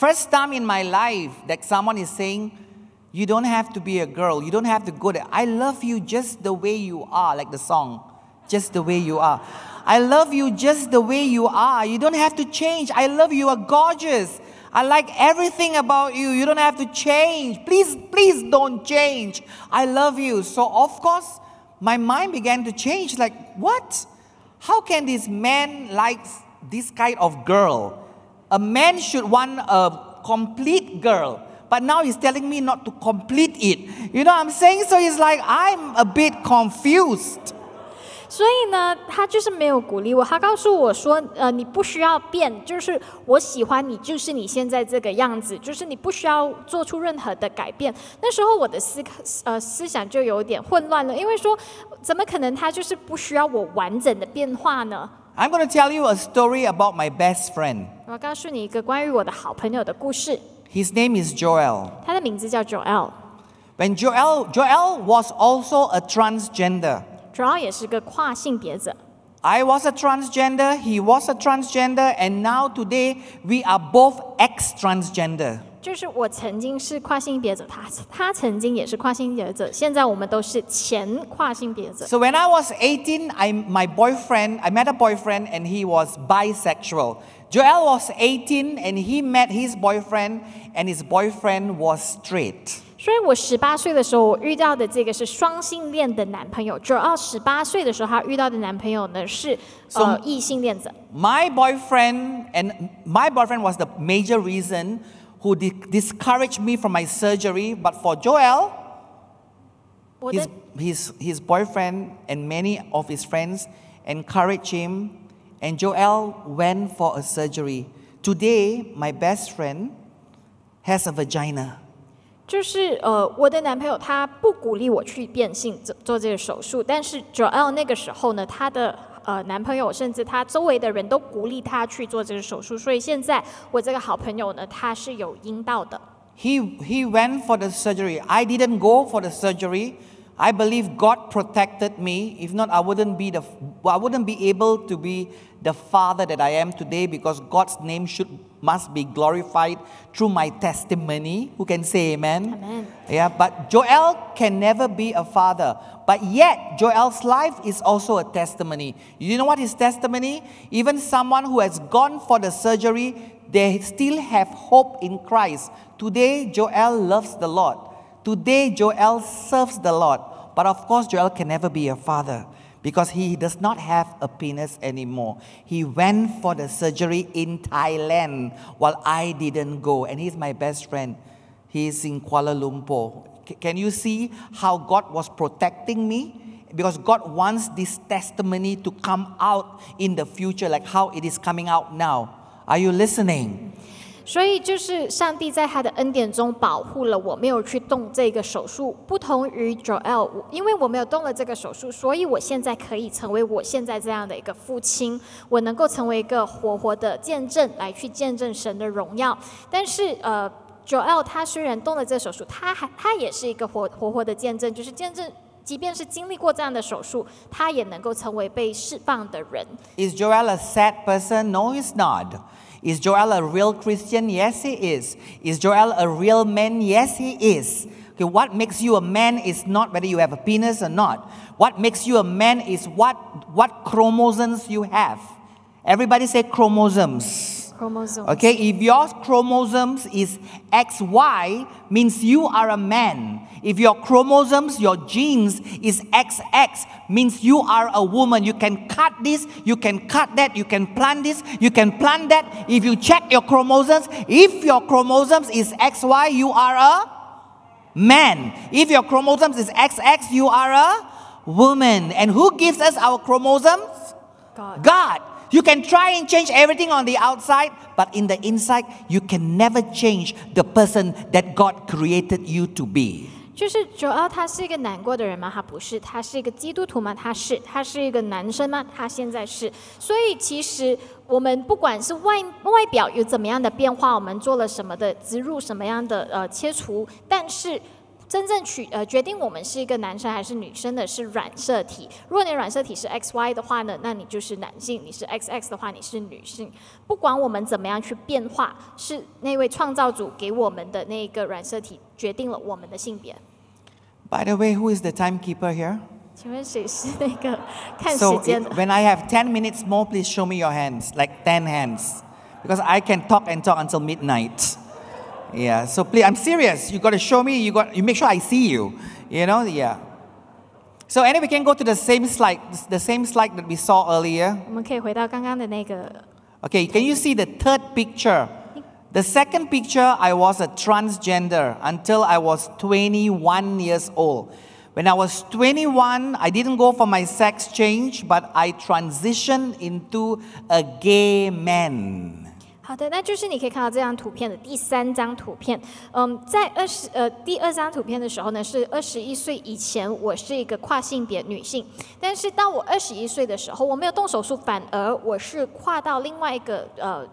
A: First time in my life that someone is saying, You don't have to be a girl, you don't have to go there. I love you just the way you are, like the song, just the way you are. I love you just the way you are. You don't have to change. I love you, you are gorgeous. I like everything about you. You don't have to change. Please, please don't change. I love you. So, of course, my mind began to change like, what? How can this man like this kind of girl? A man should want a complete girl. But now he's telling me not to complete it. You know what I'm saying? So he's like I'm a bit confused.
B: 所以呢，他就是没有鼓励我，他告诉我说，呃，你不需要变，就是我喜欢你，就是你现在这个样子，就是你不需要做出任何的改变。那时候我的思呃思想就有点混乱了，因为说怎么可能他就是不需要我完整的变化呢
A: ？I'm going to tell you a story about my best friend.
B: 我要告诉你一个关于我的好朋友的故事
A: ，His name is Joel.
B: 他的名字叫
A: Joel，When Joel, Joel was also a transgender.
B: Joel 也是个跨性别者。
A: I was a transgender, he was a transgender, and now today we are both ex transgender.
B: 就是我曾经是跨性别者，他他曾经也是跨性别者，现在我们都是前跨性别者。
A: So when I was 18, I my boyfriend, I met a boyfriend and he was bisexual. Joel was 18 and he met his boyfriend and his boyfriend was straight.
B: 所以我十八岁的时候，我遇到的这个是双性恋的男朋友。九二十八岁的时候，他遇到的男朋友呢是呃异性恋者。
A: My boyfriend and my boyfriend was the major reason who di- discouraged me from my surgery, but for Joel,
B: 我的
A: his, his, his boyfriend and many of his friends encouraged him, and Joel went for a surgery. Today, my best friend has a vagina.
B: 就是呃，我的男朋友他不鼓励我去变性做做这个手术，但是 Joel 那个时候呢，他的呃男朋友甚至他周围的人都鼓励他去做这个手术，所以现在我这个好朋友呢，他是有阴道的。
A: He, he went for the surgery. I didn't go for the surgery. I believe God protected me. If not, I wouldn't be the I wouldn't be able to be the father that I am today because God's name should must be glorified through my testimony. Who can say amen?
B: Amen.
A: Yeah, but Joel can never be a father. But yet, Joel's life is also a testimony. You know what his testimony? Even someone who has gone for the surgery, they still have hope in Christ. Today, Joel loves the Lord. Today, Joel serves the Lord. But of course, Joel can never be a father because he does not have a penis anymore. He went for the surgery in Thailand while I didn't go. And he's my best friend. He's in Kuala Lumpur. Can you see how God was protecting me? Because God wants this testimony to come out in the future, like how it is coming out now. Are you listening?
B: 所以就是上帝在他的恩典中保护了我，没有去动这个手术。不同于 Joel，因为我没有动了这个手术，所以我现在可以成为我现在这样的一个父亲，我能够成为一个活活的见证，来去见证神的荣耀。但是呃，Joel 他虽然动了这手术，他还他也是一个活活活的见证，就是见证。即便是经历过这样的手术，他也能够成为被释放的人。
A: Is Joel a sad person? No, he's not. Is Joel a real Christian? Yes, he is. Is Joel a real man? Yes, he is. Okay, what makes you a man is not whether you have a penis or not. What makes you a man is what, what chromosomes you have. Everybody say chromosomes.
B: Chromosome
A: Okay, if your chromosomes is XY, means you are a man. If your chromosomes, your genes is XX, means you are a woman. You can cut this, you can cut that, you can plant this, you can plant that. If you check your chromosomes, if your chromosomes is XY, you are a man. If your chromosomes is XX, you are a woman. And who gives us our chromosomes?
B: God
A: God. You can try and change everything on the outside, but in the inside, you can never change the person that God created you to be.
B: 就是主要他是一个难过的人吗？他不是，他是一个基督徒吗？他是，他是一个男生吗？他现在是。所以其实我们不管是外外表有怎么样的变化，我们做了什么的植入，什么样的呃切除，但是。真正取呃决定我们是一个男生还是女生的是染色体。如果你染色体是 XY 的话呢，那你就是男性；你是 XX 的话，你是女性。不管我们怎么样去变化，是那位创造主给我们的那个染色体决定了我们的性别。
A: By the way, who is the timekeeper here?
B: 请问谁是那个看时
A: So
B: 间的
A: ？when I have ten minutes more, please show me your hands, like ten hands. Because I can talk and talk until midnight. Yeah, so please, I'm serious. You got to show me, you got you make sure I see you. You know, yeah. So anyway, we can go to the same slide, the same slide that we saw earlier.
B: 我们可以回到刚刚的那个
A: Okay, can you see the third picture? The second picture, I was a transgender until I was 21 years old. When I was 21, I didn't go for my sex change, but I transitioned into a gay man.
B: 好的，那就是你可以看到这张图片的第三张图片。嗯，在二十呃第二张图片的时候呢，是二十一岁以前，我是一个跨性别女性。但是当我二十一岁的时候，我没有动手术，反而我是跨到另外一个呃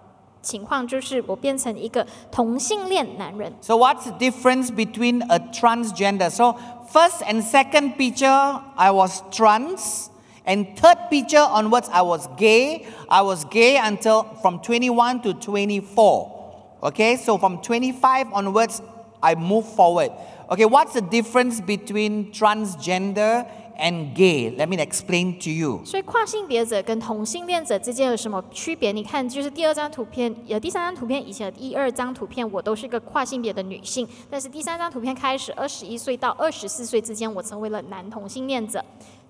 B: 情况，就是我变成一个同性恋男人。
A: So, what's the difference between a transgender? So, first and second picture, I was trans. And third picture onwards, I was gay. I was gay until from 21 to 24. Okay, so from 25 onwards, I moved forward. Okay, what's the difference between transgender and gay? Let me explain to you.
B: 所以跨性别者跟同性恋者之间有什么区别？你看，就是第二张图片，呃，第三张图片以前的第二张图片，我都是个跨性别的女性，但是第三张图片开始，二十一岁到二十四岁之间，我成为了男同性恋者。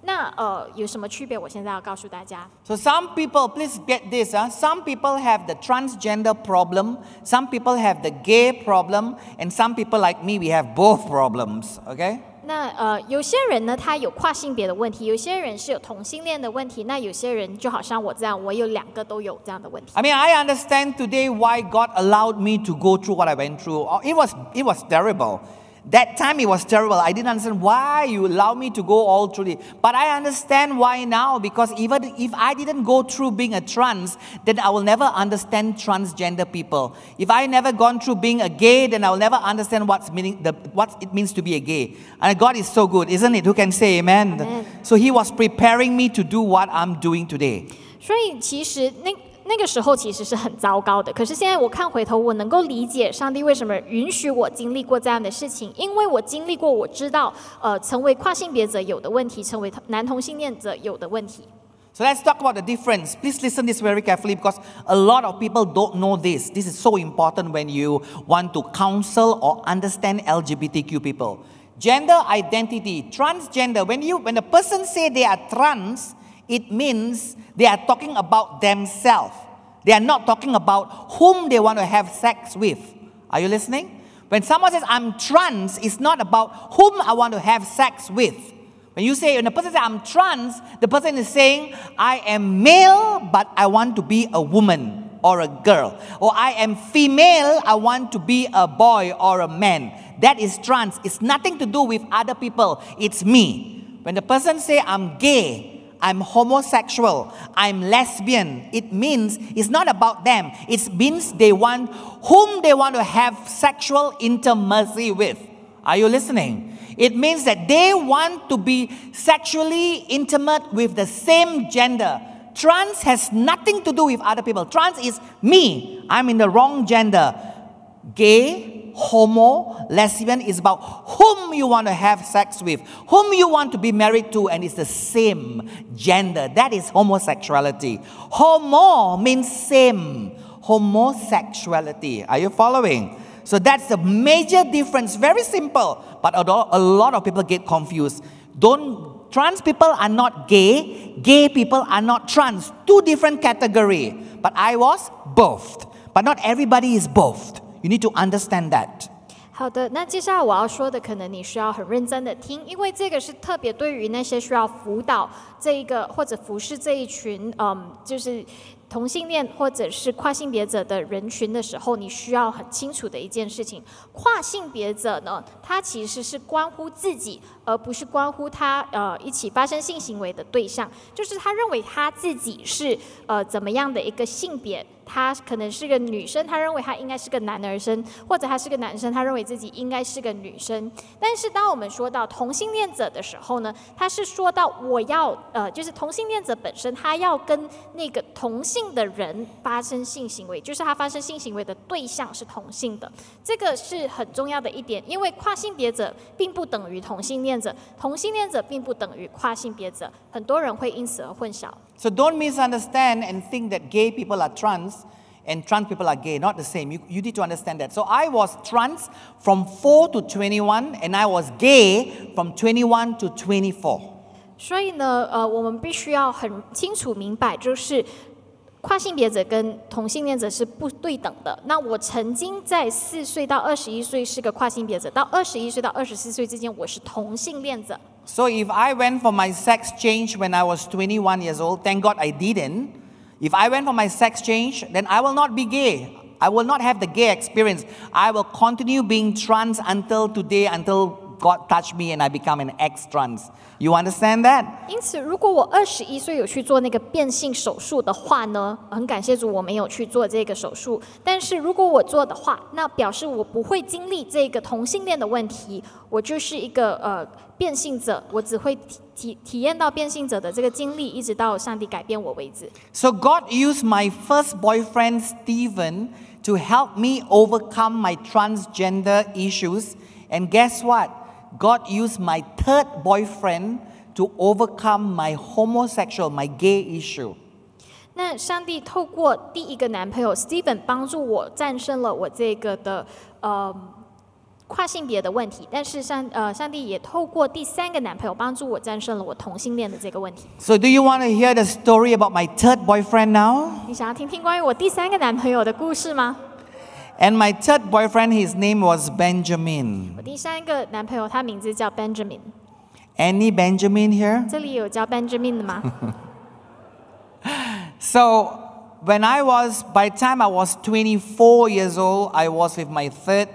B: 那呃，有什么区别？我现在要告诉大家。
A: So some people, please get this, huh? some people have the transgender problem, some people have the gay problem, and some people like me, we have both problems, okay?
B: 那呃，有些人呢，他有跨性别的问题；有些人是有同性恋的问题。那有些人就好像我这样，我有两个都有这样的问题。
A: I mean, I understand today why God allowed me to go through what I went through. Oh, It was, it was terrible. That time it was terrible. I didn't understand why you allowed me to go all through it. But I understand why now because even if I didn't go through being a trans, then I will never understand transgender people. If I never gone through being a gay, then I will never understand what's meaning the, what it means to be a gay. And God is so good, isn't it? Who can say amen?
B: Amen.
A: So He was preparing me to do what I'm doing today.
B: 所以其实那 那个时候其实是很糟糕的。可是现在我看回头，我能够理解上帝为什么允许我经历过这样的事情，因为我经历过，我知道，呃，成为跨性别者有的问题，成为男同性恋者有的问题。
A: So let's talk about the difference. Please listen this very carefully because a lot of people don't know this. This is so important when you want to counsel or understand LGBTQ people. Gender identity, transgender. When you when a person say they are trans, it means they are talking about themselves. They are not talking about whom they want to have sex with. Are you listening? When someone says I'm trans, it's not about whom I want to have sex with. When you say, when a person says, I'm trans, the person is saying, I am male, but I want to be a woman or a girl. Or I am female, I want to be a boy or a man. That is trans. It's nothing to do with other people. It's me. When the person say, I'm gay, I'm homosexual, I'm lesbian, it means it's not about them. It means they want whom they want to have sexual intimacy with. Are you listening? It means that they want to be sexually intimate with the same gender. Trans has nothing to do with other people. Trans is me. I'm in the wrong gender. Gay, homo, lesbian is about whom you want to have sex with, whom you want to be married to, and it's the same gender. That is homosexuality. Homo means same. Homosexuality. Are you following? So that's the major difference. Very simple, but a lot, a lot of people get confused. Don't trans people are not gay. Gay people are not trans. Two different category. But I was both. But not everybody is both. You need to understand that.
B: 好的，那接下来我要说的，可能你需要很认真的听，因为这个是特别对于那些需要辅导这一个或者服侍这一群，嗯，就是同性恋或者是跨性别者的人群的时候，你需要很清楚的一件事情：跨性别者呢，他其实是关乎自己，而不是关乎他呃一起发生性行为的对象。就是他认为他自己是呃怎么样的一个性别。他可能是个女生，他认为他应该是个男儿身，或者他是个男生，他认为自己应该是个女生。但是当我们说到同性恋者的时候呢，他是说到我要呃，就是同性恋者本身，他要跟那个同性的人发生性行为，就是他发生性行为的对象是同性的，这个是很重要的一点。因为跨性别者并不等于同性恋者，同性恋者并不等于跨性别者，很多人会因此而混淆。
A: So don't misunderstand and think that gay people are trans and trans people are gay. Not the same. You, you need to understand that. So I was trans from 4 to 21, and I was gay from 21 to 24.
B: 所以呢，呃，我们必须要很清楚明白，就是 跨性别者跟同性恋者是不对等的。那我曾经在四岁到二十一岁是个跨性别者，到二十一岁到二十四岁之间我是同性恋者。
A: So if I went for my sex change when I was 21 years old, thank God I didn't. If I went for my sex change, then I will not be gay. I will not have the gay experience. I will continue being trans until today, until God touched me and I become an ex-trans. You understand that?
B: 因此，如果我二十一岁有去做那个变性手术的话呢，很感谢主，我没有去做这个手术。但是如果我做的话，那表示我不会经历这个同性恋的问题，我就是一个呃变性者，我只会体体体验到变性者的这个经历，一直到上帝改变我为止。
A: So God used my first boyfriend Stephen to help me overcome my transgender issues, and guess what? God used my third boyfriend to overcome my homosexual, my gay issue.
B: 那上帝透过第一个男朋友 Steven 帮助我战胜了我这个的呃跨性别的问题，但是上呃上帝也透过第三个男朋友帮助我战胜了我同性恋的这个问题。
A: So, do you want to hear the story about my third boyfriend now?
B: 你想要听听关于我第三个男朋友的故事吗？
A: And my third boyfriend, his name was Benjamin.
B: 我第三个男朋友他名字叫 Benjamin，
A: Any Benjamin here?
B: 这里有叫 Benjamin 的吗？
A: So, when I was, by the time I was 24 years old, I was with my third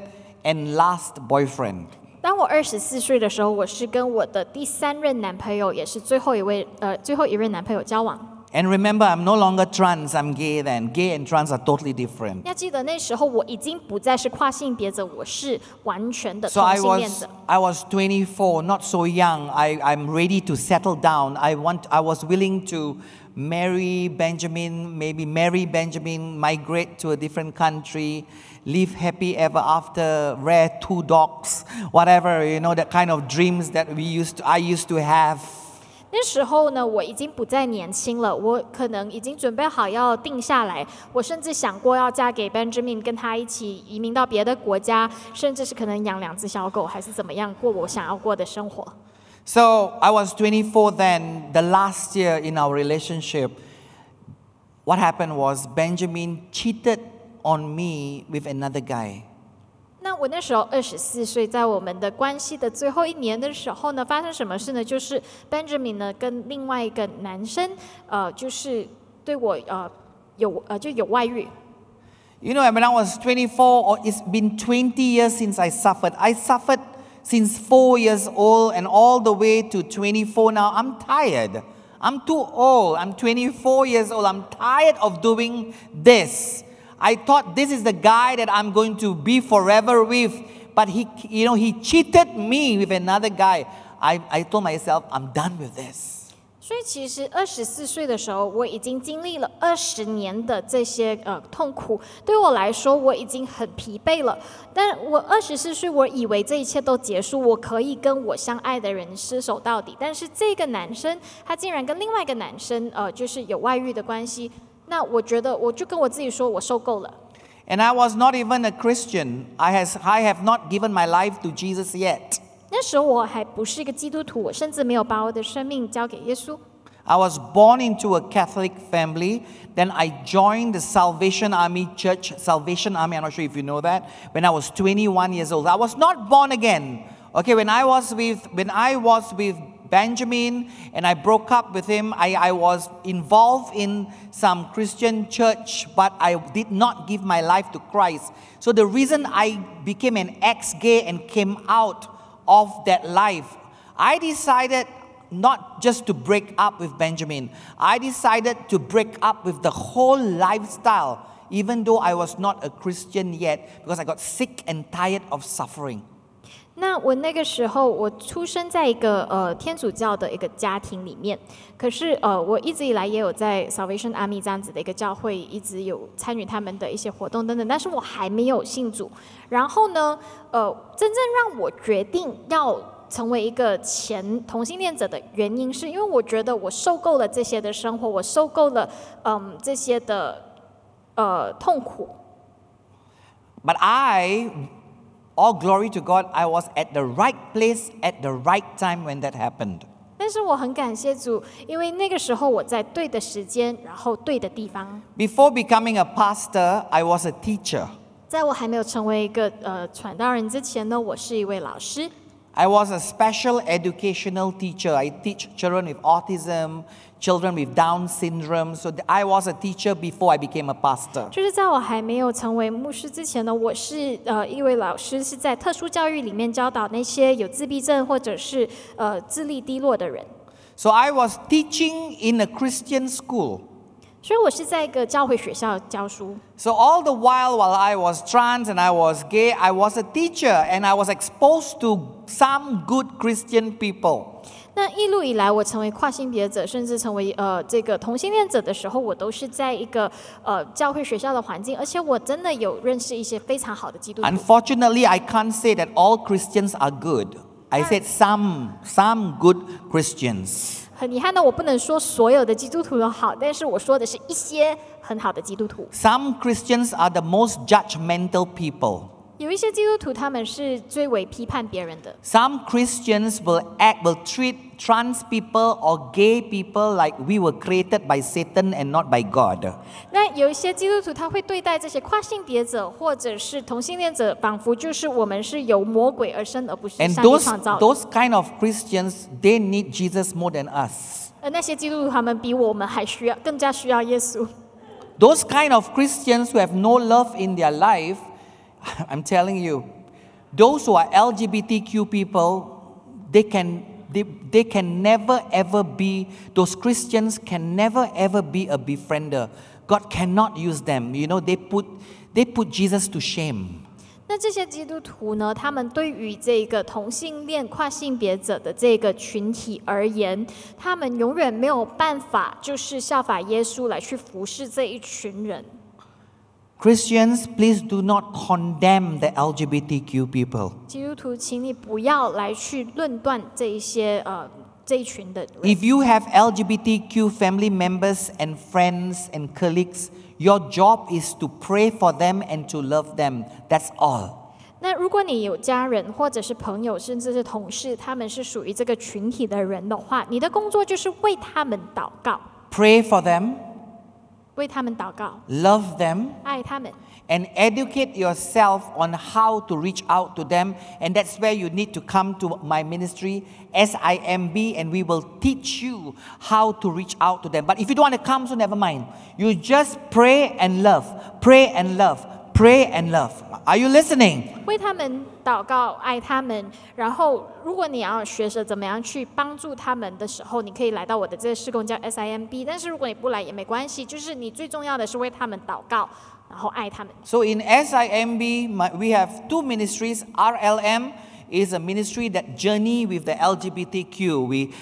A: and last boyfriend.
B: 当我二十四岁的时候，我是跟我的第三任男朋友，也是最后一位呃最后一任男朋友交往。
A: And remember, I'm no longer trans, I'm gay then. Gay and trans are totally different.
B: 要记得那时候我已经不再是跨性别者，我是完全的
A: So
B: 同
A: I
B: 性恋
A: was,
B: 者。
A: I was 24, not so young. I, I'm ready to settle down. I, want, I was willing to marry Benjamin, maybe marry Benjamin, migrate to a different country, live happy ever after, rear two dogs, whatever, you know, that kind of dreams that we used to, I used to have.
B: 那时候呢，我已经不再年轻了，我可能已经准备好要定下来。我甚至想过要嫁给 Benjamin，跟他一起移民到别的国家，甚至是可能养两只小狗，还是怎么样过我想要过的生活。
A: So I was 24 then. The last year in our relationship, what happened was Benjamin cheated on me with another guy.
B: 那我那时候二十四岁，在我们的关系的最后一年的时候呢，发生什么事呢？就是 Benjamin 呢跟另外一个男生，呃，就是对我呃有呃就有外遇。
A: You know, when I was 24, or it's been 20 years since I suffered. I suffered since four years old and all the way to 24 now. I'm tired. I'm too old. I'm 24 years old. I'm tired of doing this. I thought this is the guy that I'm going to be forever with, but he, you know, he cheated me with another guy. I, I told myself, I'm done with this.
B: 所以其实二十四岁的时候，我已经经历了二十年的这些呃痛苦。对我来说，我已经很疲惫了。但我二十四岁，我以为这一切都结束，我可以跟我相爱的人厮守到底。但是这个男生，他竟然跟另外一个男生，呃，就是有外遇的关系。那我觉得，我就跟我自己说，我受够了。
A: And I was not even a Christian. I, has, I have not given my life to Jesus yet.
B: 那时候我还不是一个基督徒，我甚至没有把我的生命交给耶稣。
A: I was born into a Catholic family. Then I joined the Salvation Army Church, Salvation Army, I'm not sure if you know that, when I was 21 years old. I was not born again. Okay, when I was with when I was with Benjamin and I broke up with him. I, I was involved in some Christian church, but I did not give my life to Christ. So the reason I became an ex gay and came out of that life, I decided not just to break up with Benjamin, I decided to break up with the whole lifestyle, even though I was not a Christian yet, because I got sick and tired of suffering.
B: 那我那个时候，我出生在一个呃天主教的一个家庭里面，可是呃我一直以来也有在 Salvation Army 这样子的一个教会，一直有参与他们的一些活动等等，但是我还没有信主。然后呢，呃，真正让我决定要成为一个前同性恋者的原因，是因为我觉得我受够了这些的生活，我受够了嗯这些的呃痛苦。
A: But I, all glory to God, I was at the right place at the right time when that happened.
B: 但是我很感谢主，因为那个时候我在对的时间，然后对的地方。
A: Before becoming a pastor, I was a teacher.
B: 在我还没有成为一个呃传道人之前呢，我是一位老师。
A: I was a special educational teacher. I teach children with autism, children with Down syndrome. So th- I was a teacher before I became a pastor.
B: 就是在我还没有成为牧师之前呢，我是呃一位老师，是在特殊教育里面教导那些有自闭症或者是呃智力低落的人。
A: So I was teaching in a Christian school.
B: 所以我是在一个教会学校教书。
A: So all the while, while I was trans and I was gay, I was a teacher and I was exposed to some good Christian people.
B: 那一路以来，我成为跨性别者，甚至成为呃这个同性恋者的时候，我都是在一个呃教会学校的环境，而且我真的有认识一些非常好的基督徒。
A: Unfortunately, I can't say that all Christians are good. I said some, some good Christians.
B: 很遗憾的，我不能说所有的基督徒都好，但是我说的是一些很好的基督徒。
A: Some Christians are the most judgmental people.
B: 有一些基督徒他们是最为批判别人的，
A: Some Christians will act, will treat trans people or gay people like we were created by Satan and not by God.
B: 那有一些基督徒他会对待这些跨性别者或者是同性恋者，仿佛就是我们是由魔鬼而生，而不是
A: And
B: 上帝
A: those,
B: 创造的。
A: those kind of Christians, they need Jesus more than us.
B: 而那些基督徒他们比我们还需要，更加需要耶稣。
A: Those kind of Christians who have no love in their life, I'm telling you, those who are LGBTQ people, they can, they, they can never ever be, those Christians can never ever be a befriender. God cannot use them. You know, they put, they put Jesus to shame.
B: 那这些基督徒呢？他们对于这个同性恋、跨性别者的这个群体而言，他们永远没有办法，就是效法耶稣来去服侍这一群人。
A: Christians, please do not condemn the LGBTQ people.
B: 基督徒，请你不要来去论断这一些呃这一群的人。
A: If you have LGBTQ family members and friends and colleagues, your job is to pray for them and to love them. That's all.
B: 那如果你有家人或者是朋友，甚至是同事，他们是属于这个群体的人的话，你的工作就是为他们祷告，
A: Pray for them,
B: 为他们祷告，
A: love them,
B: 爱他们。
A: and educate yourself on how to reach out to them. And that's where you need to come to my ministry, SIMB, and we will teach you how to reach out to them. But if you don't want to come, so never mind. You just pray and love, pray and love, pray and love. Are you listening?
B: 为他们祷告，爱他们。然后，如果你要学着怎么样去帮助他们的时候，你可以来到我的这个施工叫 SIMB。但是如果你不来也没关系，就是你最重要的是为他们祷告，然后爱他们。
A: So in SIMB, my, we have two ministries. RLM is a ministry that journey with the LGBTQ. We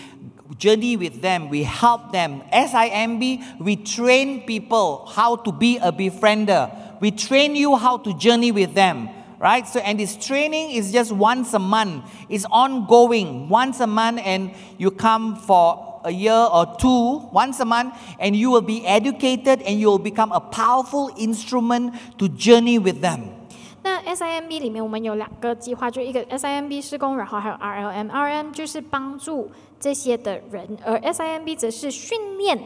A: journey with them, we help them. SIMB, we train people how to be a befriender. We train you how to journey with them. Right? So, and this training is just once a month. It's ongoing, once a month, and you come for a year or two, once a month, and you will be educated and you will become a powerful instrument to journey with them.
B: 那 SIMB 里面我们有两个计划，就一个 SIMB 施工，然后还有 RLM。RLM 就是帮助这些的人，而 SIMB 则是训练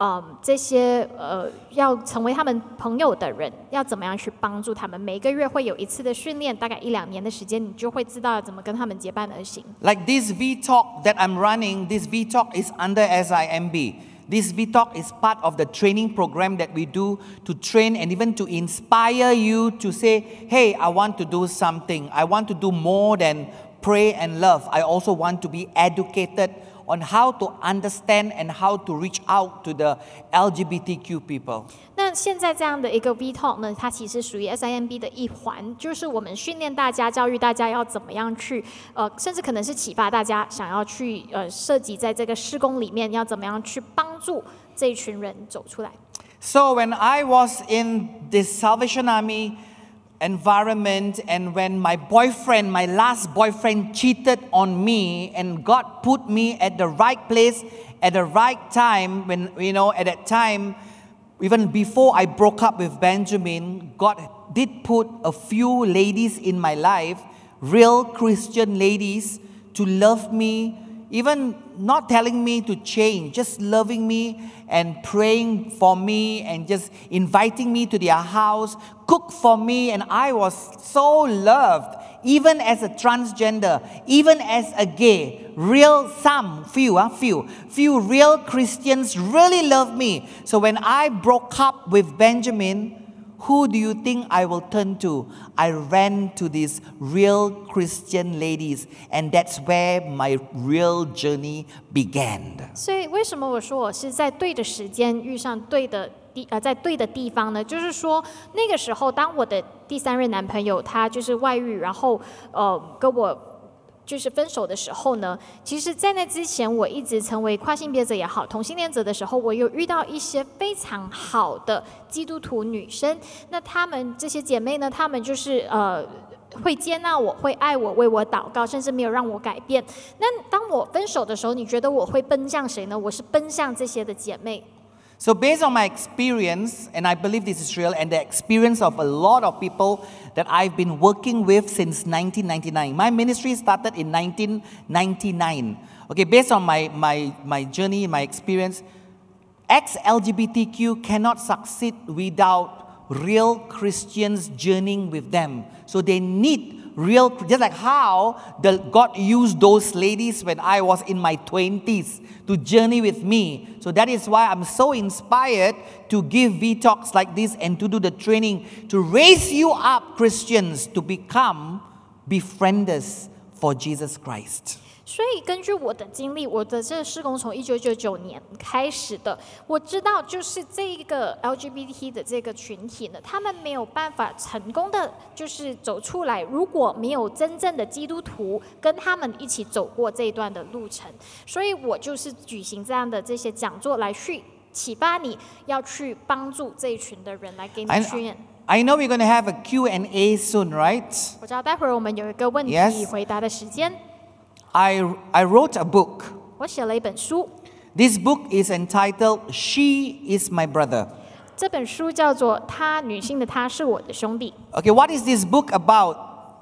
B: 嗯，这些呃要成为他们朋友的人，要怎么样去帮助他们？每个月会有一次的训练，大概一两年的时间，你就会知道怎么跟他们结伴而行。
A: Like this V Talk that I'm running, this V Talk is under SIMB. This V Talk is part of the training program that we do to train and even to inspire you to say, hey, I want to do something. I want to do more than pray and love. I also want to be educated On how to understand and how to reach out to the LGBTQ people.
B: 那现在这样的一个 V Talk 呢，它其实属于 SIMB 的一环，就是我们训练大家、教育大家要怎么样去，呃，甚至可能是启发大家想要去呃涉及在这个施工里面，要怎么样去帮助这一群人走出来。
A: So when I was in this Salvation Army environment and when my boyfriend, my last boyfriend cheated on me and God put me at the right place at the right time when you know at that time even before I broke up with Benjamin, God did put a few ladies in my life, real Christian ladies to love me even not telling me to change, just loving me and praying for me and just inviting me to their house, cook for me. And I was so loved, even as a transgender, even as a gay. Real, some, few, uh, few, few real Christians really love me. So when I broke up with Benjamin, who do you think I will turn to? I ran to these real Christian ladies, and that's where my real journey began.
B: 所以为什么我说我是在对的时间遇上对的地呃在对的地方呢？就是说那个时候，当我的第三任男朋友他就是外遇，然后呃跟我 就是分手的时候呢，其实，在那之前，我一直成为跨性别者也好，同性恋者的时候，我有遇到一些非常好的基督徒女生。那她们这些姐妹呢，她们就是呃。会接纳我，会爱我，为我祷告，甚至没有让我改变。那当我分手的时候，你觉得我会奔向谁呢？我是奔向这些的姐妹。
A: So, based on my experience, and I believe this is real, and the experience of a lot of people that I've been working with since 1999, my ministry started in 1999. Okay, based on my, my, my journey, my experience, ex LGBTQ cannot succeed without real Christians journeying with them. So, they need real, just like how the, God used those ladies when I was in my 20s to journey with me. So that is why I'm so inspired to give V talks like this and to do the training to raise you up, Christians, to become befrienders for Jesus Christ.
B: 所以根据我的经历，我的这个施工从一九九九年开始的，我知道就是这一个 LGBT 的这个群体呢，他们没有办法成功的就是走出来，如果没有真正的基督徒跟他们一起走过这一段的路程，所以我就是举行这样的这些讲座来去启发你要去帮助这一群的人来给你训练。
A: I know we're going to have a Q and A soon, right?
B: 我知道待会儿我们有一个问题回答的时间，
A: I, I wrote a book.
B: 我写了一本书。
A: This book is entitled She is My Brother.
B: 这本书叫做《她女性的她是我的兄弟》。
A: Okay, what is this book about?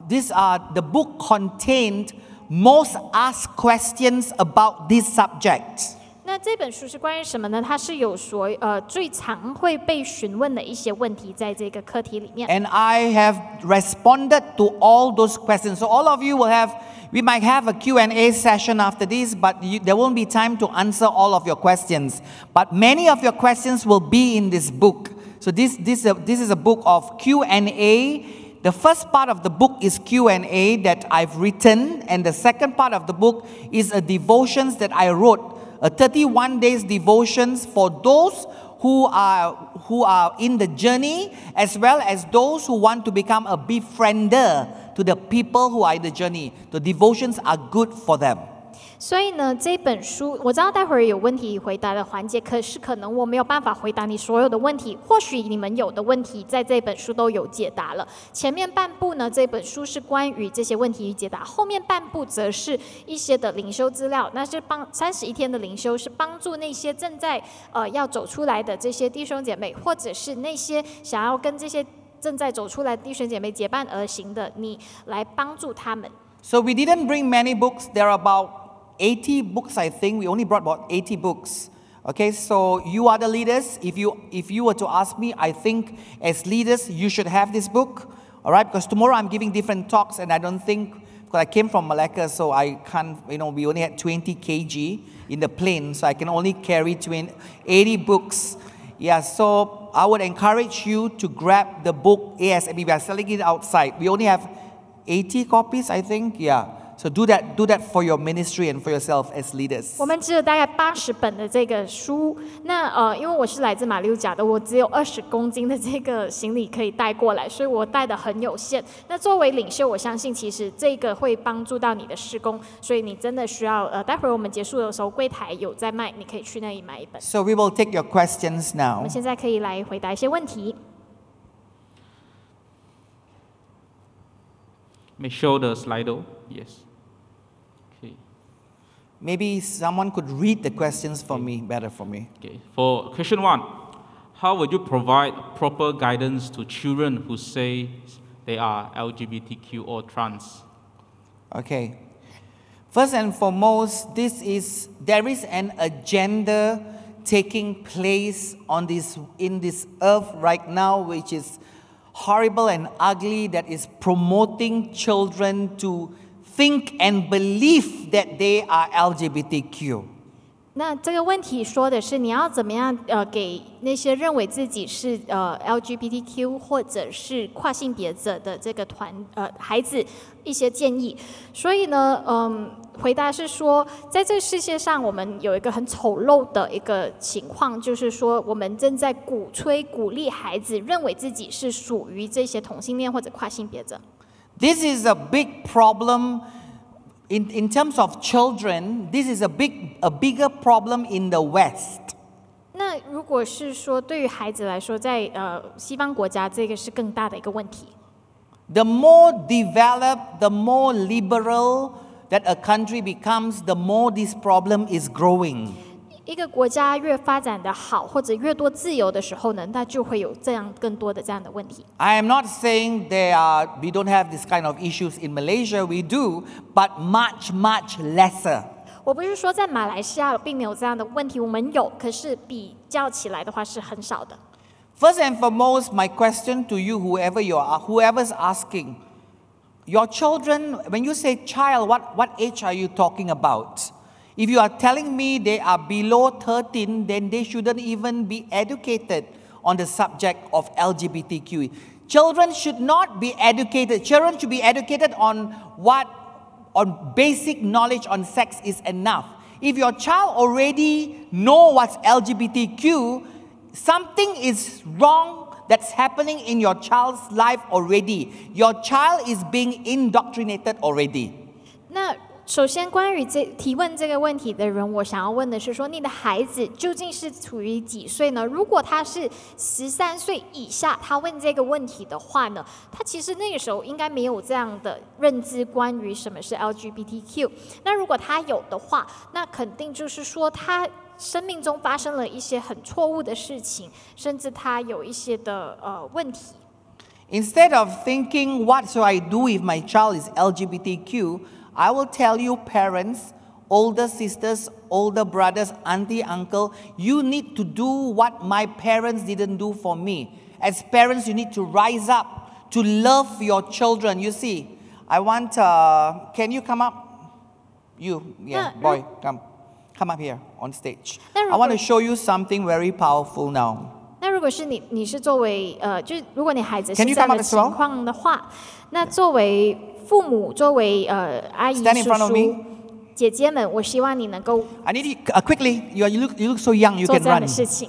A: These are the book contained most asked questions about this subject.
B: 那这本书是关于什么呢？它是有所呃最常会被询问的一些问题，在这个课题里面。
A: And I have responded to all those questions. So all of you will have we might have a Q&A session after this, but you, there won't be time to answer all of your questions. But many of your questions will be in this book. So this this uh, this is a book of Q&A. The first part of the book is Q&A that I've written and the second part of the book is a devotions that I wrote. A 31 days devotions for those who are who are in the journey as well as those who want to become a befriender The people who are the journey. The devotions are good for them.
B: 所以呢，这本书我知道待会儿有问题回答的环节，可是可能我没有办法回答你所有的问题。或许你们有的问题在这本书都有解答了。前面半部呢，这本书是关于这些问题与解答，后面半部则是一些的灵修资料，那是帮三十一天的灵修，是帮助那些正在呃要走出来的这些弟兄姐妹，或者是那些想要跟这些正在走出来的弟兄姐妹结伴而行的你，来帮助他们。
A: So we didn't bring many books. There are about 80 books, I think. We only brought about 80 books. Okay, so you are the leaders. If you if you were to ask me, I think as leaders you should have this book. All right, because tomorrow I'm giving different talks, and I don't think because I came from Malacca, so I can't. You know, we only had 20 kg in the plane, so I can only carry 20, 80 books. Yeah, so I would encourage you to grab the book ASAP. We are selling it outside. We only have 80 copies, I think. Yeah. So do that, do that for your ministry and for yourself as leaders.
B: 我们只有大概八十本的这个书。那呃，因为我是来自马六甲的，我只有二十公斤的这个行李可以带过来，所以我带的很有限。那作为领袖，我相信其实这个会帮助到你的施工，所以你真的需要呃，待会儿我们结束的时候，柜台有在卖，你可以去那里买一本。
A: So we will take your questions
B: 我
A: now.
B: 们现在可以来回答一些问题。
C: May show the Slido. Yes.
A: Maybe someone could read the questions for me, better for me.
C: Okay. For question one, how would you provide proper guidance to children who say they are LGBTQ or trans?
A: Okay. First and foremost, this is there is an agenda taking place on this in this earth right now, which is horrible and ugly, that is promoting children to think and believe that they are LGBTQ.
B: 那这个问题说的是你要怎么样呃给那些认为自己是呃 LGBTQ 或者是跨性别者的这个团呃孩子一些建议。所以呢，嗯，回答是说，在这世界上，我们有一个很丑陋的一个情况，就是说我们正在鼓吹鼓励孩子认为自己是属于这些同性恋或者跨性别者。
A: This is a big problem in, in terms of children. This is a big a bigger problem in the West.
B: 那如果是说对于孩子来说，在呃西方国家，这个是更大的一个问题。
A: The more developed, the more liberal that a country becomes, the more this problem is growing.
B: 一个国家越发展的好，或者越多自由的时候呢，那就会有这样更多的这样的问题。
A: I am not saying there are, we don't have this kind of issues in Malaysia, we do, but much, much lesser.
B: 我不是说在马来西亚并没有这样的问题，我们有，可是比较起来的话是很少的。
A: First and foremost, my question to you, whoever you are, whoever's asking, your children, when you say child, what, what age are you talking about? If you are telling me they are below 13, then they shouldn't even be educated on the subject of LGBTQ. Children should not be educated. Children should be educated on what, on basic knowledge on sex is enough. If your child already know what's LGBTQ, something is wrong that's happening in your child's life already. Your child is being indoctrinated already.
B: 那首先，关于这提问这个问题的人，我想要问的是说，你的孩子究竟是处于几岁呢？如果他是十三岁以下，他问这个问题的话呢，他其实那个时候应该没有这样的认知，关于什么是 LGBTQ。那如果他有的话，那肯定就是说他。生命中发生了一些很错误的事情，甚至他有一些的呃问题。
A: Instead of thinking, what should I do if my child is LGBTQ, I will tell you, parents, older sisters, older brothers, auntie, uncle, you need to do what my parents didn't do for me. As parents, you need to rise up to love your children. You see, I want, uh, can you come up? You, yeah,
B: Yeah,
A: boy, come. Come up here on stage.
B: Yeah,
A: I want to
B: Robert.
A: show you something very powerful now.
B: 那如果是你，你是作为呃，就是如果你孩子
A: Can
B: 是
A: you
B: 这样
A: come
B: 的
A: up as
B: 情
A: well?
B: 况的话，那作为 父母，作为呃阿姨、
A: Stand in
B: 叔
A: front of
B: 叔
A: me.、
B: 姐姐们，我希望你能够
A: I need you, uh, quickly, you, you, look, you look so young, you
B: 做
A: can
B: 这样
A: run.
B: 的事情，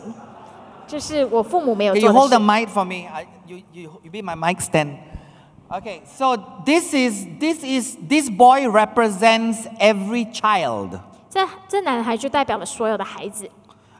B: 就是我父母没有
A: Can
B: 做
A: you
B: 的
A: hold the
B: 事。
A: mic for me? I, you, you, you be my mic stand. Okay, so this is this is this boy represents every child.
B: 这这男孩就代表了所有的孩子。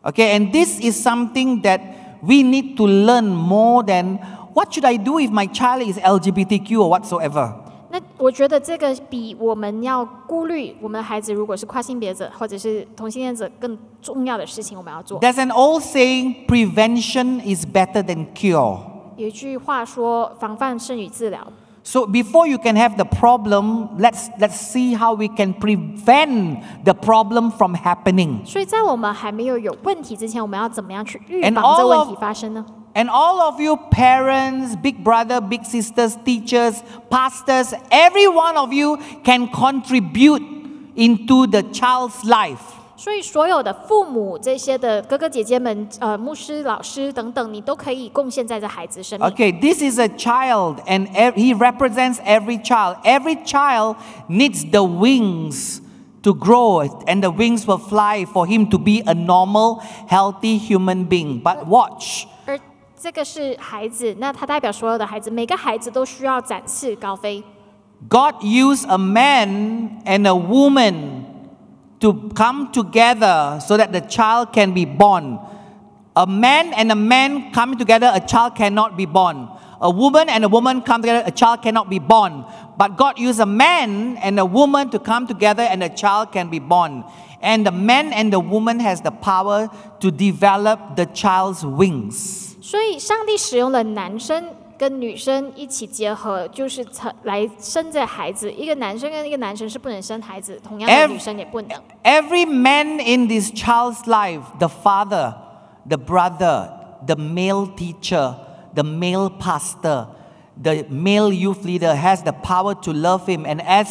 A: Okay, and this is something that we need to learn more than what should I do if my child is LGBTQ or whatsoever.
B: 那我觉得这个比我们要顾虑我们的孩子如果是跨性别者或者是同性恋者更重要的事情，我们要做。
A: There's an old saying, prevention is better than cure.
B: 有一句话说，防范胜于治疗。
A: So before you can have the problem, let's let's see how we can prevent the problem from happening.
B: 所以在我们还没有有问题之前，我们要怎么样去预防这问
A: of-
B: 题发生呢？
A: And all of you parents, big brother, big sisters, teachers, pastors, every one of you can contribute into the child's life.
B: 所以所有的父母、这些的哥哥姐姐们、呃，牧师、老师等等，你都可以贡献在这孩子生命。
A: Okay, this is a child, and ev- he represents every child. Every child needs the wings to grow, and the wings will fly for him to be a normal, healthy human being. But watch.
B: 而这个是孩子，那它代表所有的孩子，每个孩子都需要展翅高飞。
A: God used a man and a woman to come together so that the child can be born. A man and a man coming together, a child cannot be born. A woman and a woman come together, a child cannot be born. But God used a man and a woman to come together and a child can be born. And the man and the woman has the power to develop the child's wings.
B: 所以，上帝使用了男生跟女生一起结合，就是成来生这孩子。一个男生跟一个男生是不能生孩子，同样的
A: Ev-
B: 女生也不能。
A: Every man in this child's life, the father, the brother, the male teacher, the male pastor, the male youth leader has the power to love him. And as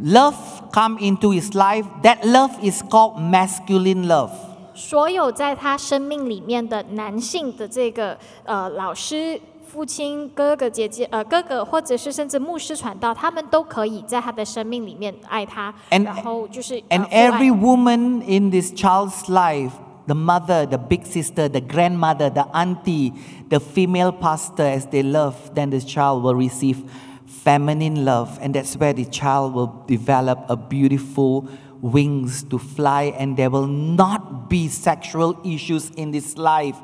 A: love come into his life, that love is called masculine love.
B: 所有在他生命里面的男性的这个呃老师、父亲、哥哥、姐姐、呃哥哥，或者是甚至牧师传道，他们都可以在他的生命里面爱他
A: And-
B: 然后就是呃
A: And
B: 父爱
A: every woman in this child's life, the mother, the big sister, the grandmother, the auntie, the female pastor, as they love, then the child will receive feminine love. And that's where the child will develop a beautiful wings to fly, and there will not be sexual issues in this life.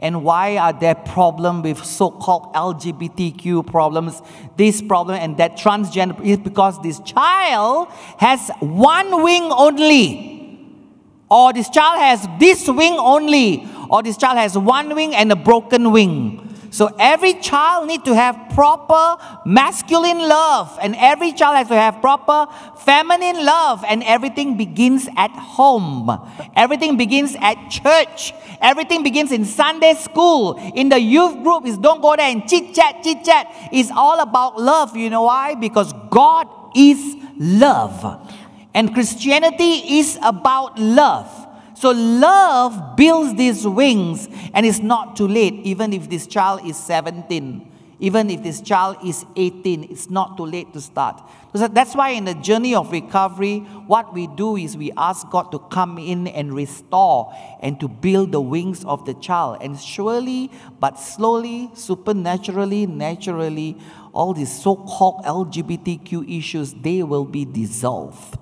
A: And why are there problems with so-called LGBTQ problems, this problem and that transgender? Is because this child has one wing only or this child has this wing only, or this child has one wing and a broken wing. So every child need to have proper masculine love, and every child has to have proper feminine love, and everything begins at home. Everything begins at church. Everything begins in Sunday school. In the youth group, is don't go there and chit chat, chit chat. It's all about love. You know why? Because God is love. And Christianity is about love. So love builds these wings, and it's not too late, even if this child is 17. Even if this child is 18, it's not too late to start. So that's why in the journey of recovery, what we do is we ask God to come in and restore and to build the wings of the child. And surely, but slowly, supernaturally, naturally, all these so-called LGBTQ issues, they will be dissolved.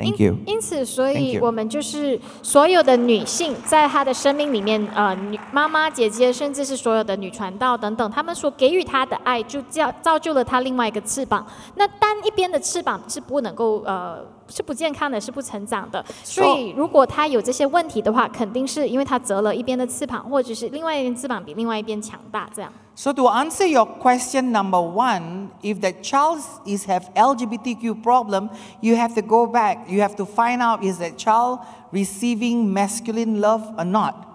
A: Thank
B: 因
A: you.
B: 因此，所以我们就是所有的女性，在她的生命里面，呃，女妈妈、姐姐，甚至是所有的女传道等等，她们所给予她的爱，就造造就了她另外一个翅膀。那单一边的翅膀是不能够呃是不健康的，是不成长的。所以，如果她有这些问题的话，肯定是因为她折了一边的翅膀，或者是另外一边翅膀比另外一边强大，这样。
A: So to answer your question number one, if the child is have LGBTQ problem, you have to go back. You have to find out is that child receiving masculine love or not?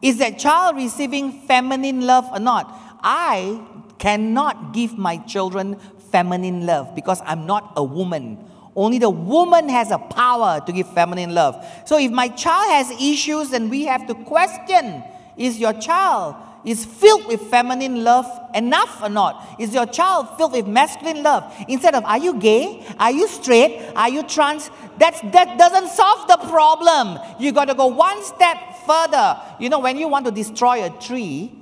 A: Is that child receiving feminine love or not? I cannot give my children feminine love because I'm not a woman. Only the woman has a power to give feminine love. So if my child has issues, then we have to question is your child is filled with feminine love enough or not? Is your child filled with masculine love? Instead of are you gay? Are you straight? Are you trans? That's, that doesn't solve the problem. You got to go one step further. You know, when you want to destroy a tree,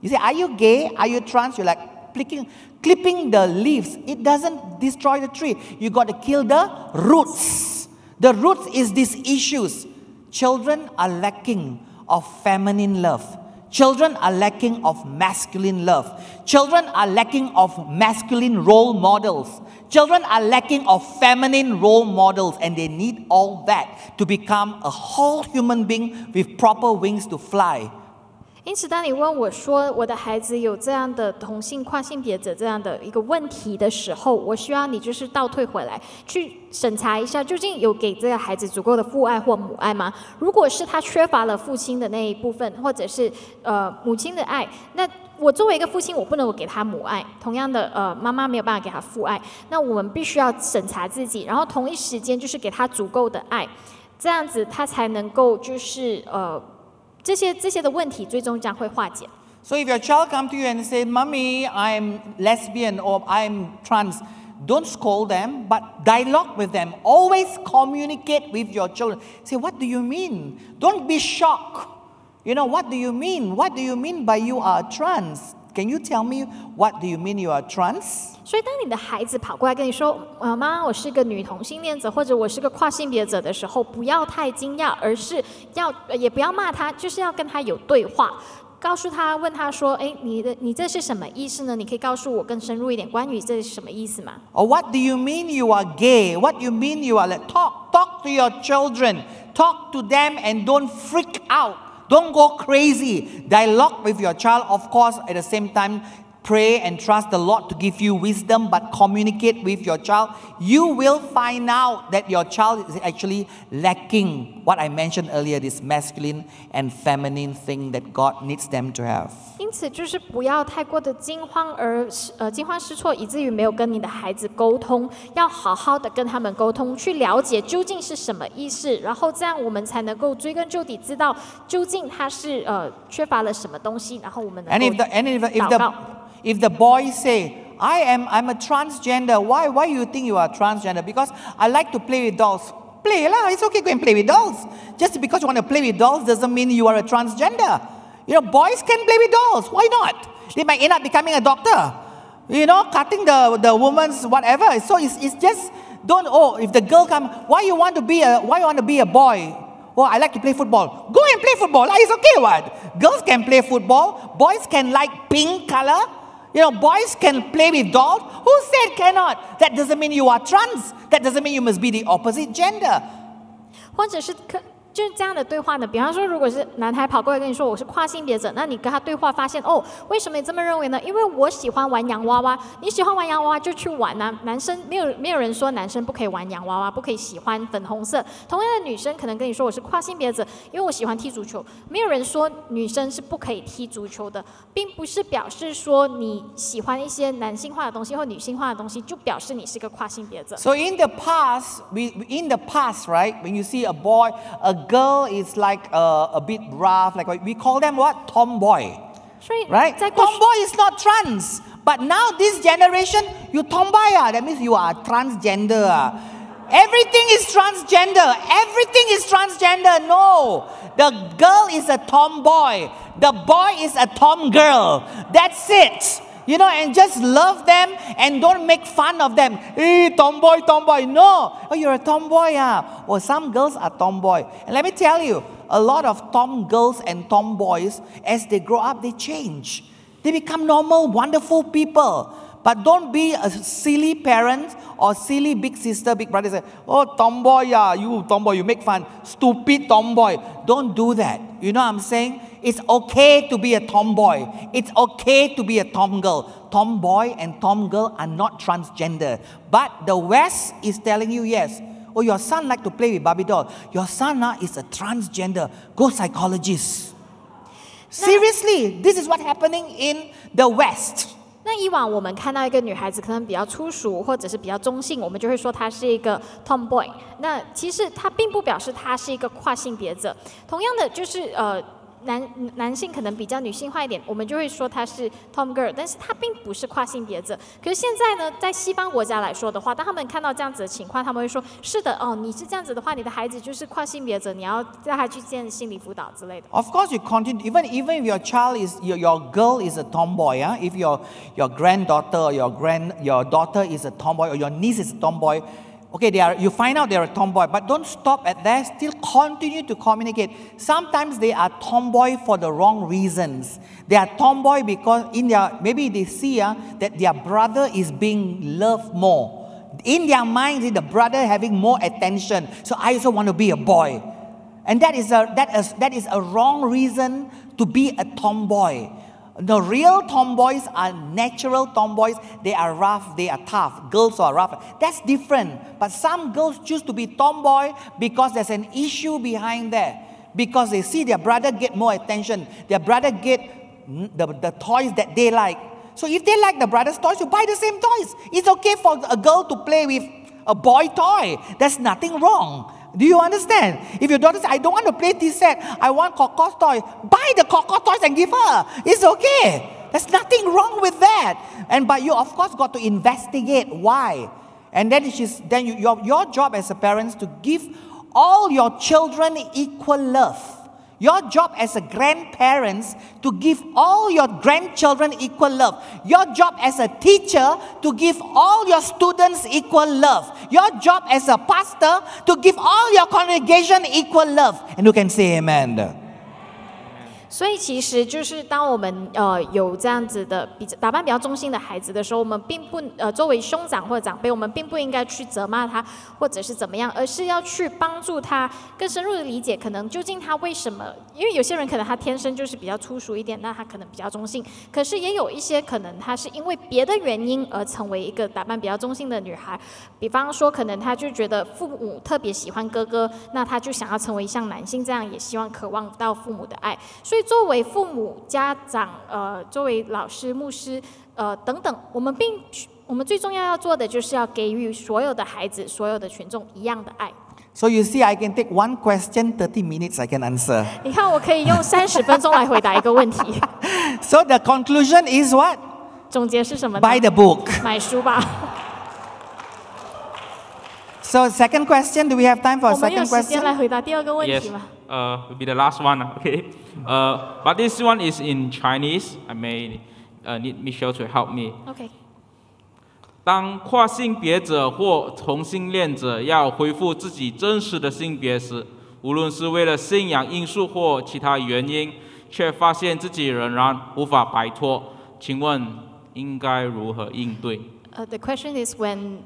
A: you say, Are you gay? Are you trans? You're like picking, clipping the leaves. It doesn't destroy the tree. You got to kill the roots. The roots is these issues. Children are lacking of feminine love. Children are lacking of masculine love. Children are lacking of masculine role models. Children are lacking of feminine role models, and they need all that to become a whole human being with proper wings to fly.
B: 因此，当你问我说我的孩子有这样的同性跨性别者这样的一个问题的时候，我需要你就是倒退回来，去审查一下，究竟有给这个孩子足够的父爱或母爱吗？如果是他缺乏了父亲的那一部分，或者是呃母亲的爱，那我作为一个父亲，我不能够给他母爱。同样的，呃，妈妈没有办法给他父爱，那我们必须要审查自己，然后同一时间就是给他足够的爱，这样子他才能够就是呃。这些这些的问题最终将会化解。
A: So if your child come to you and say, "Mommy, I'm lesbian or I'm trans," don't scold them, but dialogue with them. Always communicate with your children. Say, "What do you mean?" Don't be shocked. You know, what do you mean? What do you mean by you are trans? Can you tell me what do you mean you are trans?
B: 所以，当你的孩子跑过来跟你说：“呃，妈妈，我是个女同性恋者，或者我是个跨性别者”的时候，不要太惊讶，而是要也不要骂他，就是要跟他有对话，告诉他，问他说：“哎，你的你这是什么意思呢？你可以告诉我更深入一点，关于这是什么意思吗？”
A: Or what do you mean you are gay? What you mean you are like talk talk to your children. Talk to them and don't freak out. Don't go crazy. Dialogue with your child, of course, at the same time, pray and trust the Lord to give you wisdom, but communicate with your child. You will find out that your child is actually lacking what I mentioned earlier this masculine and feminine thing that God needs them to have.
B: 因此，就是不要太过的惊慌而呃惊慌失措，以至于没有跟你的孩子沟通。要好好的跟他们沟通，去了解究竟是什么意思，然后这样我们才能够追根究底，知道究竟他是呃缺乏了什么东西，然后我们能
A: And
B: 够
A: if the and if, if
B: 祷
A: the
B: 告。
A: If the boy say, I am I'm a transgender, why why you think you are transgender? Because I like to play with dolls. Play lah, it's okay, go and play with dolls. Just because you want to play with dolls doesn't mean you are a transgender. You know, boys can play with dolls. Why not? They might end up becoming a doctor. You know, cutting the, the woman's whatever. So it's, it's just don't oh if the girl come, why you want to be a why you want to be a boy? Oh, I like to play football. Go and play football. Ah, It's okay, what? Girls can play football. Boys can like pink color. You know, boys can play with dolls. Who said cannot? That doesn't mean you are trans. That doesn't mean you must be the opposite gender.
B: 或者是可 就是这样的对话呢？比方说，如果是男孩跑过来跟你说我是跨性别者，那你跟他对话发现哦，为什么你这么认为呢？因为我喜欢玩洋娃娃，你喜欢玩洋娃娃就去玩啊。男生没有没有人说男生不可以玩洋娃娃，不可以喜欢粉红色。同样的，女生可能跟你说我是跨性别者，因为我喜欢踢足球。没有人说女生是不可以踢足球的，并不是表示说你喜欢一些男性化的东西或女性化的东西，就表示你是个跨性别者。
A: So in the past, we in the past, right? When you see a boy, a girl is like a, a bit rough, like we call them what? Tomboy. Right?
B: right?
A: Tomboy is not trans. But now this generation, you tomboy, ah, that means you are transgender. Ah. Everything is transgender. Everything is transgender. No. The girl is a tomboy. The boy is a tom girl. That's it. You know, and just love them and don't make fun of them. Hey, tomboy, tomboy. No. Oh, you're a tomboy, ah. Well, some girls are tomboy. And let me tell you, a lot of tom girls and tomboys, as they grow up, they change. They become normal, wonderful people. But don't be a silly parent or silly big sister, big brother. Say, oh, tomboy, yeah, you tomboy, you make fun. Stupid tomboy. Don't do that. You know what I'm saying? It's okay to be a tomboy. It's okay to be a tom girl. Tomboy and tom girl are not transgender. But the West is telling you yes. Oh, your son like to play with Barbie doll. Your son now is a transgender. Go psychologist. Seriously, this is what's happening in the West.
B: 那以往我们看到一个女孩子可能比较粗俗或者是比较中性，我们就会说她是一个 tomboy。那其实她并不表示她是一个跨性别者。同样的，就是呃。 男男性可能比较女性化一点，我们就会说他是 tom girl，但是他并不是跨性别者。可是现在呢，在西方国家来说的话，当他们看到这样子的情况，他们会说：是的，哦，你是这样子的话，你的孩子就是跨性别者，你要带他去见心理辅导之类的。
A: Of course, you continue. Even even if your child is your, your girl is a tomboy, ah, if your your granddaughter or your grand your daughter is a tomboy or your niece is a tomboy, okay, they are you find out they're a tomboy, but don't stop at that. Still continue to communicate. Sometimes they are tomboy for the wrong reasons. They are tomboy because in their maybe they see uh, that their brother is being loved more. In their mind, the brother having more attention. So I also want to be a boy. And that is a, that is, that is a wrong reason to be a tomboy. The real tomboys are natural tomboys. They are rough, they are tough. Girls are rough. That's different. But some girls choose to be tomboy because there's an issue behind there. Because they see their brother get more attention, their brother get the, the toys that they like. So if they like the brother's toys, you buy the same toys. It's okay for a girl to play with a boy toy. There's nothing wrong. Do you understand? If your daughter says, I don't want to play this set, I want Coco's toy, buy the Coco toys and give her. It's okay. There's nothing wrong with that. And but you of course got to investigate why. And then she's then you, your, your job as a parent to give all your children equal love. Your job as a grandparents to give all your grandchildren equal love. Your job as a teacher to give all your students equal love. Your job as a pastor to give all your congregation equal love. And you can say amen.
B: 所以其实就是当我们呃有这样子的比较打扮比较中性的孩子的时候，我们并不呃作为兄长或者长辈，我们并不应该去责骂他或者是怎么样，而是要去帮助他更深入的理解，可能究竟他为什么？因为有些人可能他天生就是比较粗俗一点，那他可能比较中性，可是也有一些可能他是因为别的原因而成为一个打扮比较中性的女孩，比方说可能他就觉得父母特别喜欢哥哥，那他就想要成为像男性这样，也希望渴望到父母的爱，所以。作为父母、家长，呃，作为老师、牧师，呃，等等，我们并我们最重要要做的，就是要给予所有的孩子、所有的群众一样的爱。
A: So you see, I can take one question, thirty minutes, I can answer.
B: 你看，我可以用三十分钟来回答一个问题。
A: So the conclusion is what?
B: 总结是什么
A: ？Buy the book.
B: 买书吧。
A: So second question, do we have time for a second question?
B: 来回答第二个问题吗
C: ？uh, will be the last one, okay? Uh, but this one is in Chinese. I may uh, need Michelle to help me.
B: Okay.
C: 当跨性别者或同性恋者要恢复自己真实的性别时，无论是为了信仰因素或其他原因，却发现自己仍然无法摆脱，请问应该如何应对
B: ？Uh, the question is when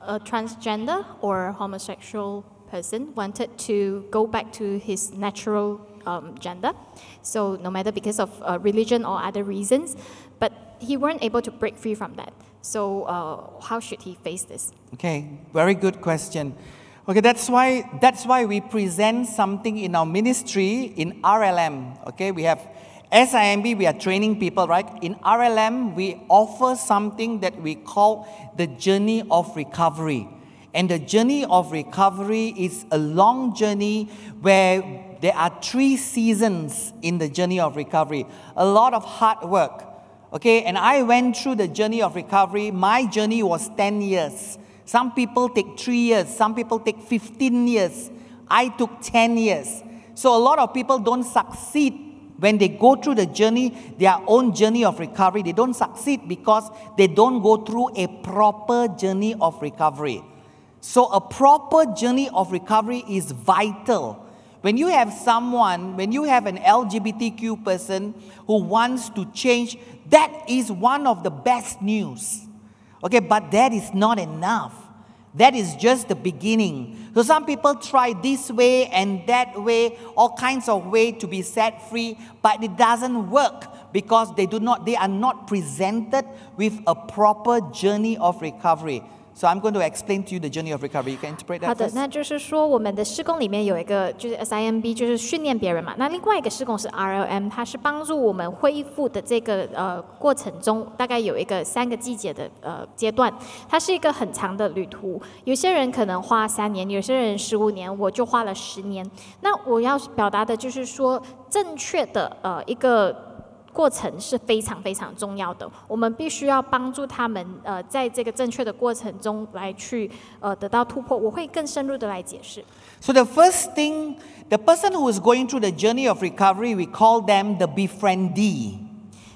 B: a transgender or homosexual person wanted to go back to his natural um, gender. So no matter because of uh, religion or other reasons, but he weren't able to break free from that. So uh, how should he face this?
A: Okay, very good question. Okay, that's why that's why we present something in our ministry in RLM. Okay, we have SIMB, we are training people, right? In RLM, we offer something that we call the journey of recovery. And the journey of recovery is a long journey where there are three seasons in the journey of recovery. A lot of hard work. Okay, and I went through the journey of recovery. My journey was 10 years. Some people take three years, some people take 15 years. I took 10 years. So a lot of people don't succeed when they go through the journey, their own journey of recovery. They don't succeed because they don't go through a proper journey of recovery. So, a proper journey of recovery is vital. When you have someone, when you have an LGBTQ person who wants to change, that is one of the best news. Okay, but that is not enough. That is just the beginning. So some people try this way and that way, all kinds of way to be set free, but it doesn't work because they do not they are not presented with a proper journey of recovery. So I'm going to explain to you the journey of recovery. You can interpret that
B: 好的，那就是说我们的施工里面有一个就是 SIMB，就是训练别人嘛。那另外一个施工是 RLM，它是帮助我们恢复的这个呃过程中，大概有一个三个季节的呃阶段。它是一个很长的旅途，有些人可能花三年，有些人十五年，我就花了十年。那我要表达的就是说，正确的呃一个。过程是非常非常重要的，我们必须要帮助他们，呃，在这个正确的过程中来去，呃，得到突破。我会更深入的来解释。
A: So the first thing, the person who is going through the journey of recovery, we call them the befriendee.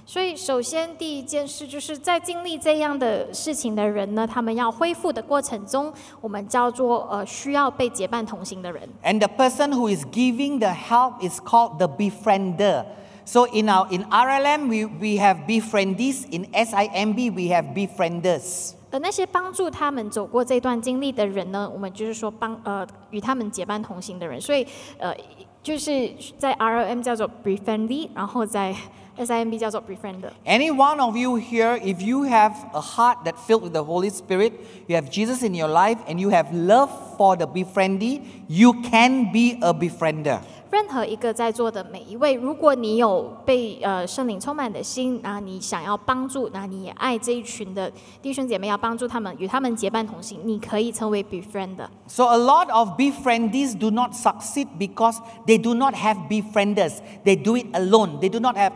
B: 所以，首先第一件事就是在经历这样的事情的人呢，他们要恢复的过程中，我们叫做呃需要被结伴同行的人。
A: And the person who is giving the help is called the befriender. So in our in RLM we, we have befriendees, in SIMB we have befrienders.
B: 而那些帮助他们走过这段经历的人呢，我们就是说帮呃与他们结伴同行的人。所以呃 就是在 RLM 叫做 befriendly，然后在 SIMB 叫做 befriender。
A: Any one of you here, if you have a heart that filled with the Holy Spirit, you have Jesus in your life, and you have love for the befriendee, you can be a befriender.
B: 任何一个在座的每一位，如果你有被呃圣灵充满的心，然后你想要帮助，那你也爱这一群的弟兄姐妹，要帮助他们，与他们结伴同行，你可以成为 befriender。
A: So a lot of befriendees do not succeed because they do not have befrienders. They do it alone. They do not have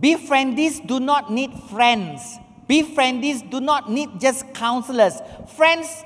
A: befriendees do not need friends. Befriendees do not need just counselors. Friends,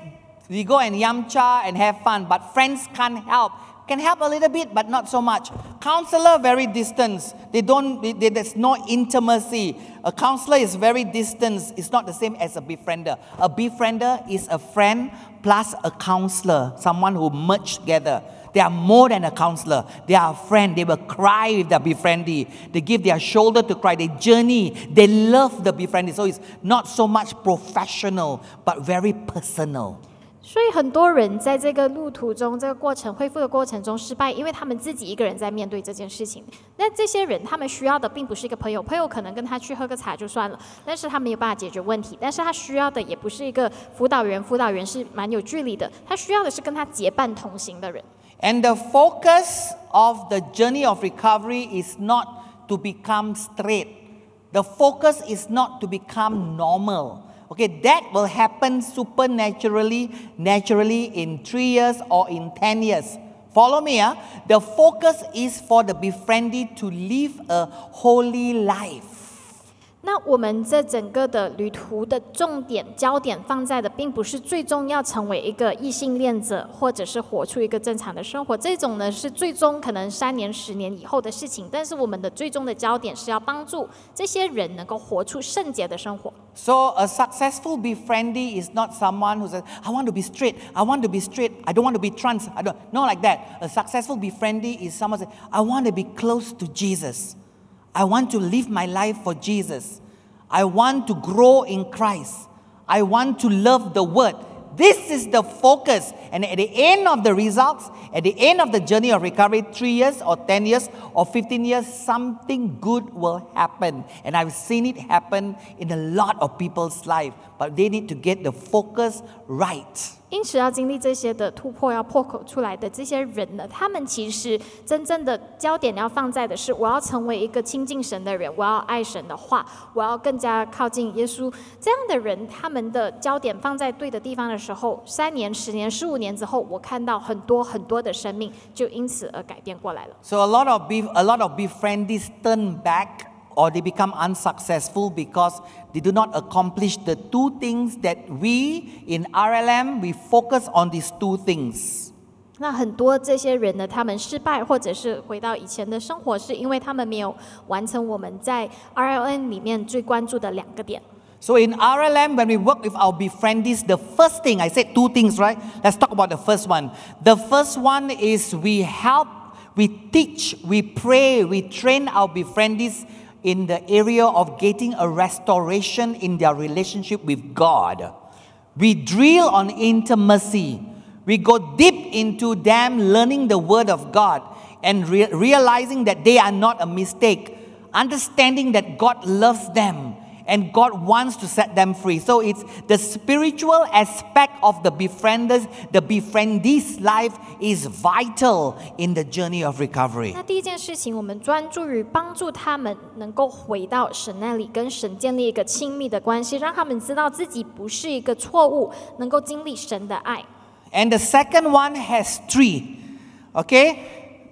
A: we go and yamcha and have fun, but friends can't help. Can help a little bit, but not so much. Counselor very distant. They don't. they- there's no intimacy. A counselor is very distant. It's not the same as a befriender. A befriender is a friend plus a counselor, someone who merge together. They are more than a counselor. They are a friend. They will cry with their befriendee. They give their shoulder to cry. They journey. They love the befriendee. So it's not so much professional, but very personal.
B: 所以很多人在这个路途中，这个过程恢复的过程中失败，因为他们自己一个人在面对这件事情。那这些人他们需要的并不是一个朋友，朋友可能跟他去喝个茶就算了，但是他没有办法解决问题。但是他需要的也不是一个辅导员，辅导员是蛮有距离的，他需要的是跟他结伴同行的人。
A: And the focus of the journey of recovery is not to become straight. The focus is not to become normal. Okay, that will happen supernaturally, naturally in three years or in 10 years. Follow me, ah. The focus is for the befriendee to live a holy life.
B: 那我们这整个的旅途的重点焦点放在的，并不是最终要成为一个异性恋者，或者是活出一个正常的生活。这种呢是最终可能三年、十年以后的事情。但是我们的最终的焦点是要帮助这些人能够活出圣洁的生活。
A: So a successful befriendee is not someone who says, I want to be straight, I want to be straight, I don't want to be trans, I don't no like that. A successful befriendee is someone who says, I want to be close to Jesus. I want to live my life for Jesus. I want to grow in Christ. I want to love the word. This is the focus. And at the end of the results, at the end of the journey of recovery, three years or 10 years or 15 years, something good will happen. And I've seen it happen in a lot of people's life. But they need to get the focus right.
B: 因此，要经历这些的突破，要破口出来的这些人呢，他们其实真正的焦点要放在的是，我要成为一个亲近神的人，我要爱神的话，我要更加靠近耶稣。这样的人，他们的焦点放在对的地方的时候，三年、十年、十五年之后，我看到很多很多的生命就因此而改变过来了。
A: So a lot of be a lot of befriendees turn back or they become unsuccessful because they do not accomplish the two things that we in RLM we focus on these two things.
B: 那很多这些人呢，他们失败，或者是回到以前的生活，是因为他们没有完成我们在 RLN 里面最关注的两个点。
A: So in RLM, when we work with our befriendees, the first thing I said two things, right? Let's talk about the first one. The first one is we help, we teach, we pray, we train our befriendees in the area of getting a restoration in their relationship with God. We drill on intimacy. We go deep into them learning the Word of God and re- realizing that they are not a mistake, understanding that God loves them and God wants to set them free. So it's the spiritual aspect of the befrienders, the befriendee's life is vital in the journey of recovery.
B: 那第一件事情，我们专注于帮助他们能够回到神那里，跟神建立一个亲密的关系，让他们知道自己不是一个错误，能够经历神的爱。
A: And the second one has three. Okay?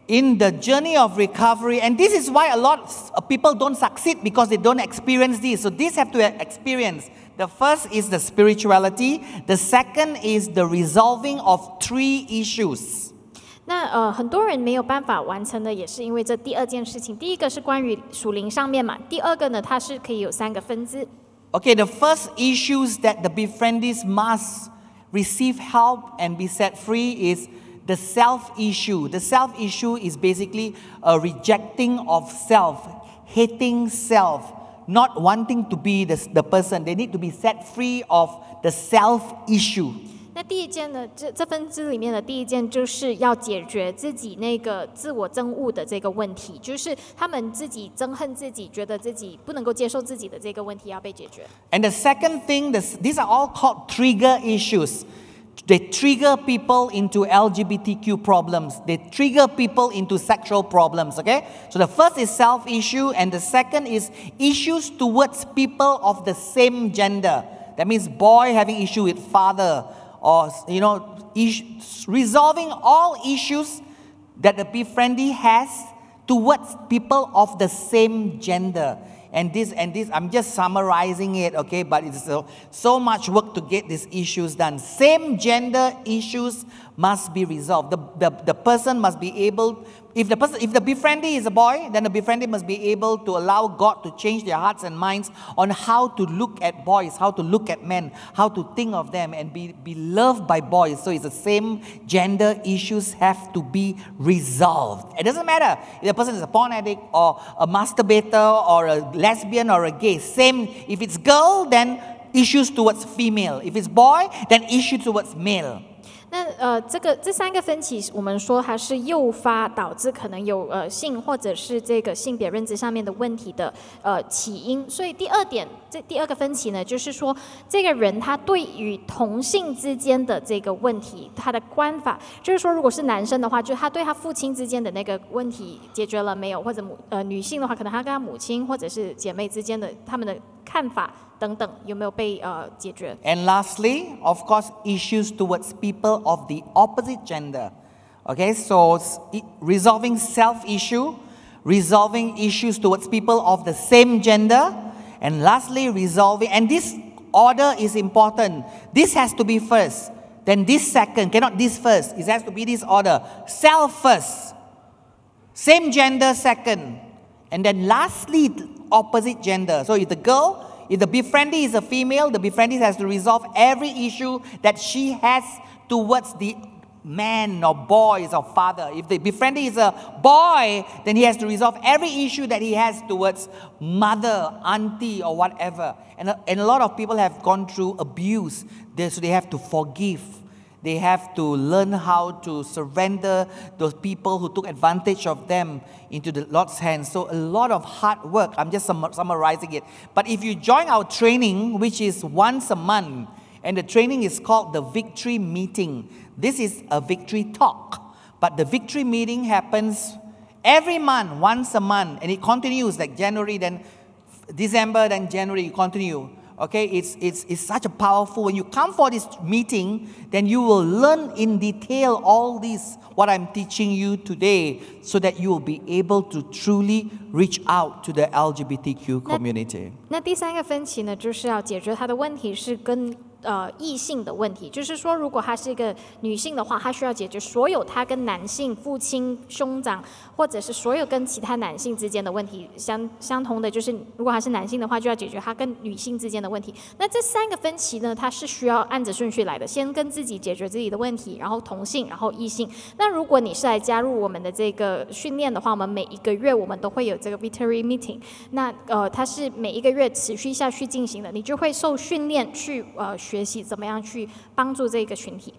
A: In the journey of recovery, and this is why a lot of people don't succeed because they don't experience this. So, these have to experience. The first is the spirituality, the second is the resolving of three issues.
B: 那呃，很多人没有办法完成的，也是因为这第二件事情。第一个是关于属灵上面嘛，第二个呢，它是可以有三个分支。
A: Okay, the first issues that the befriendees must receive help and be set free is the self issue. The self issue is basically a rejecting of self, hating self, not wanting to be the, the person. They need to be set free of the self issue.
B: 那第一件呢，这这分支里面的第一件就是要解决自己那个自我憎恶的这个问题，就是他们自己憎恨自己，觉得自己不能够接受自己的这个问题要被解决。
A: And the second thing, this, these are all called trigger issues. They trigger people into LGBTQ problems. They trigger people into sexual problems, okay? So the first is self issue, and the second is issues towards people of the same gender. That means boy having issue with father, or, you know, is- resolving all issues that the befriendee has towards people of the same gender. And this, and this, I'm just summarizing it, okay? But it's so, so much work to get these issues done. Same gender issues must be resolved. The, the, the person must be able, if the person, if the befriendee is a boy, then the befriendee must be able to allow God to change their hearts and minds on how to look at boys, how to look at men, how to think of them, and be, be loved by boys. So it's the same gender issues have to be resolved. It doesn't matter if the person is a porn addict or a masturbator or a lesbian or a gay. Same, if it's girl, then issues towards female. If it's boy, then issues towards male.
B: 那呃，这个这三个分歧，我们说它是诱发导致可能有呃性或者是这个性别认知上面的问题的呃起因。所以第二点，这第二个分歧呢，就是说这个人他对于同性之间的这个问题，他的观法，就是说如果是男生的话，就他对他父亲之间的那个问题解决了没有，或者母呃女性的话，可能他跟他母亲或者是姐妹之间的他们的看法等等有没有被呃解决。
A: And lastly, of course, issues towards people of the opposite gender. Okay, so s- i- resolving self issue, resolving issues towards people of the same gender, and lastly, resolving, and this order is important. This has to be first, then this second, cannot this first. It has to be this order. Self first, same gender second, and then lastly, opposite gender. So if the girl, if the befriendee is a female, the befriendee has to resolve every issue that she has towards the man or boys or father. If the befriendee is a boy, then he has to resolve every issue that he has towards mother, auntie, or whatever. And a, and a lot of people have gone through abuse, so they have to forgive. They have to learn how to surrender those people who took advantage of them into the Lord's hands. So, a lot of hard work. I'm just sum- summarizing it. But if you join our training, which is once a month, and the training is called the Victory Meeting, this is a victory talk. But the victory meeting happens every month, once a month, and it continues like January, then December, then January, you continue. Okay, it's, it's, it's such a powerful, when you come for this meeting, then you will learn in detail all this, what I'm teaching you today, so that you will be able to truly reach out to the LGBTQ community.
B: 那第三个分歧呢，就是要解决他的问题是跟 呃异性的问题，就是说，如果她是一个女性的话，她需要解决所有她跟男性、父亲、兄长，或者是所有跟其他男性之间的问题。相相同的，就是如果他是男性的话，就要解决他跟女性之间的问题。那这三个分歧呢，它是需要按着顺序来的，先跟自己解决自己的问题，然后同性，然后异性。那如果你是来加入我们的这个训练的话，我们每一个月我们都会有这个 Victory Meeting。那呃，它是每一个月持续下去进行的，你就会受训练去呃学习怎么样去帮助这个群体。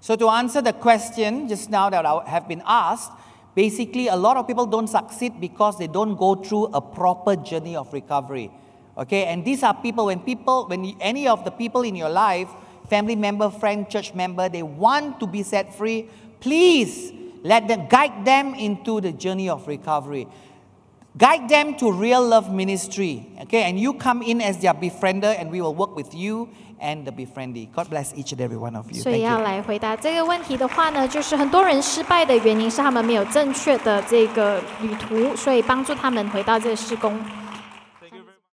A: So, to answer the question just now that I have been asked, basically, a lot of people don't succeed because they don't go through a proper journey of recovery. Okay, and these are people, when people, when you- any of the people in your life, family member, friend, church member, they want to be set free, please let them guide them into the journey of recovery. Guide them to real love ministry. Okay, and you come in as their befriender, and we will work with you and be friendly. God bless each and every one of you.
B: 所以要来回答这个问题的话呢就是很多人失败的原因是他们没有正确的这个旅途所以帮助他们回到这个施工。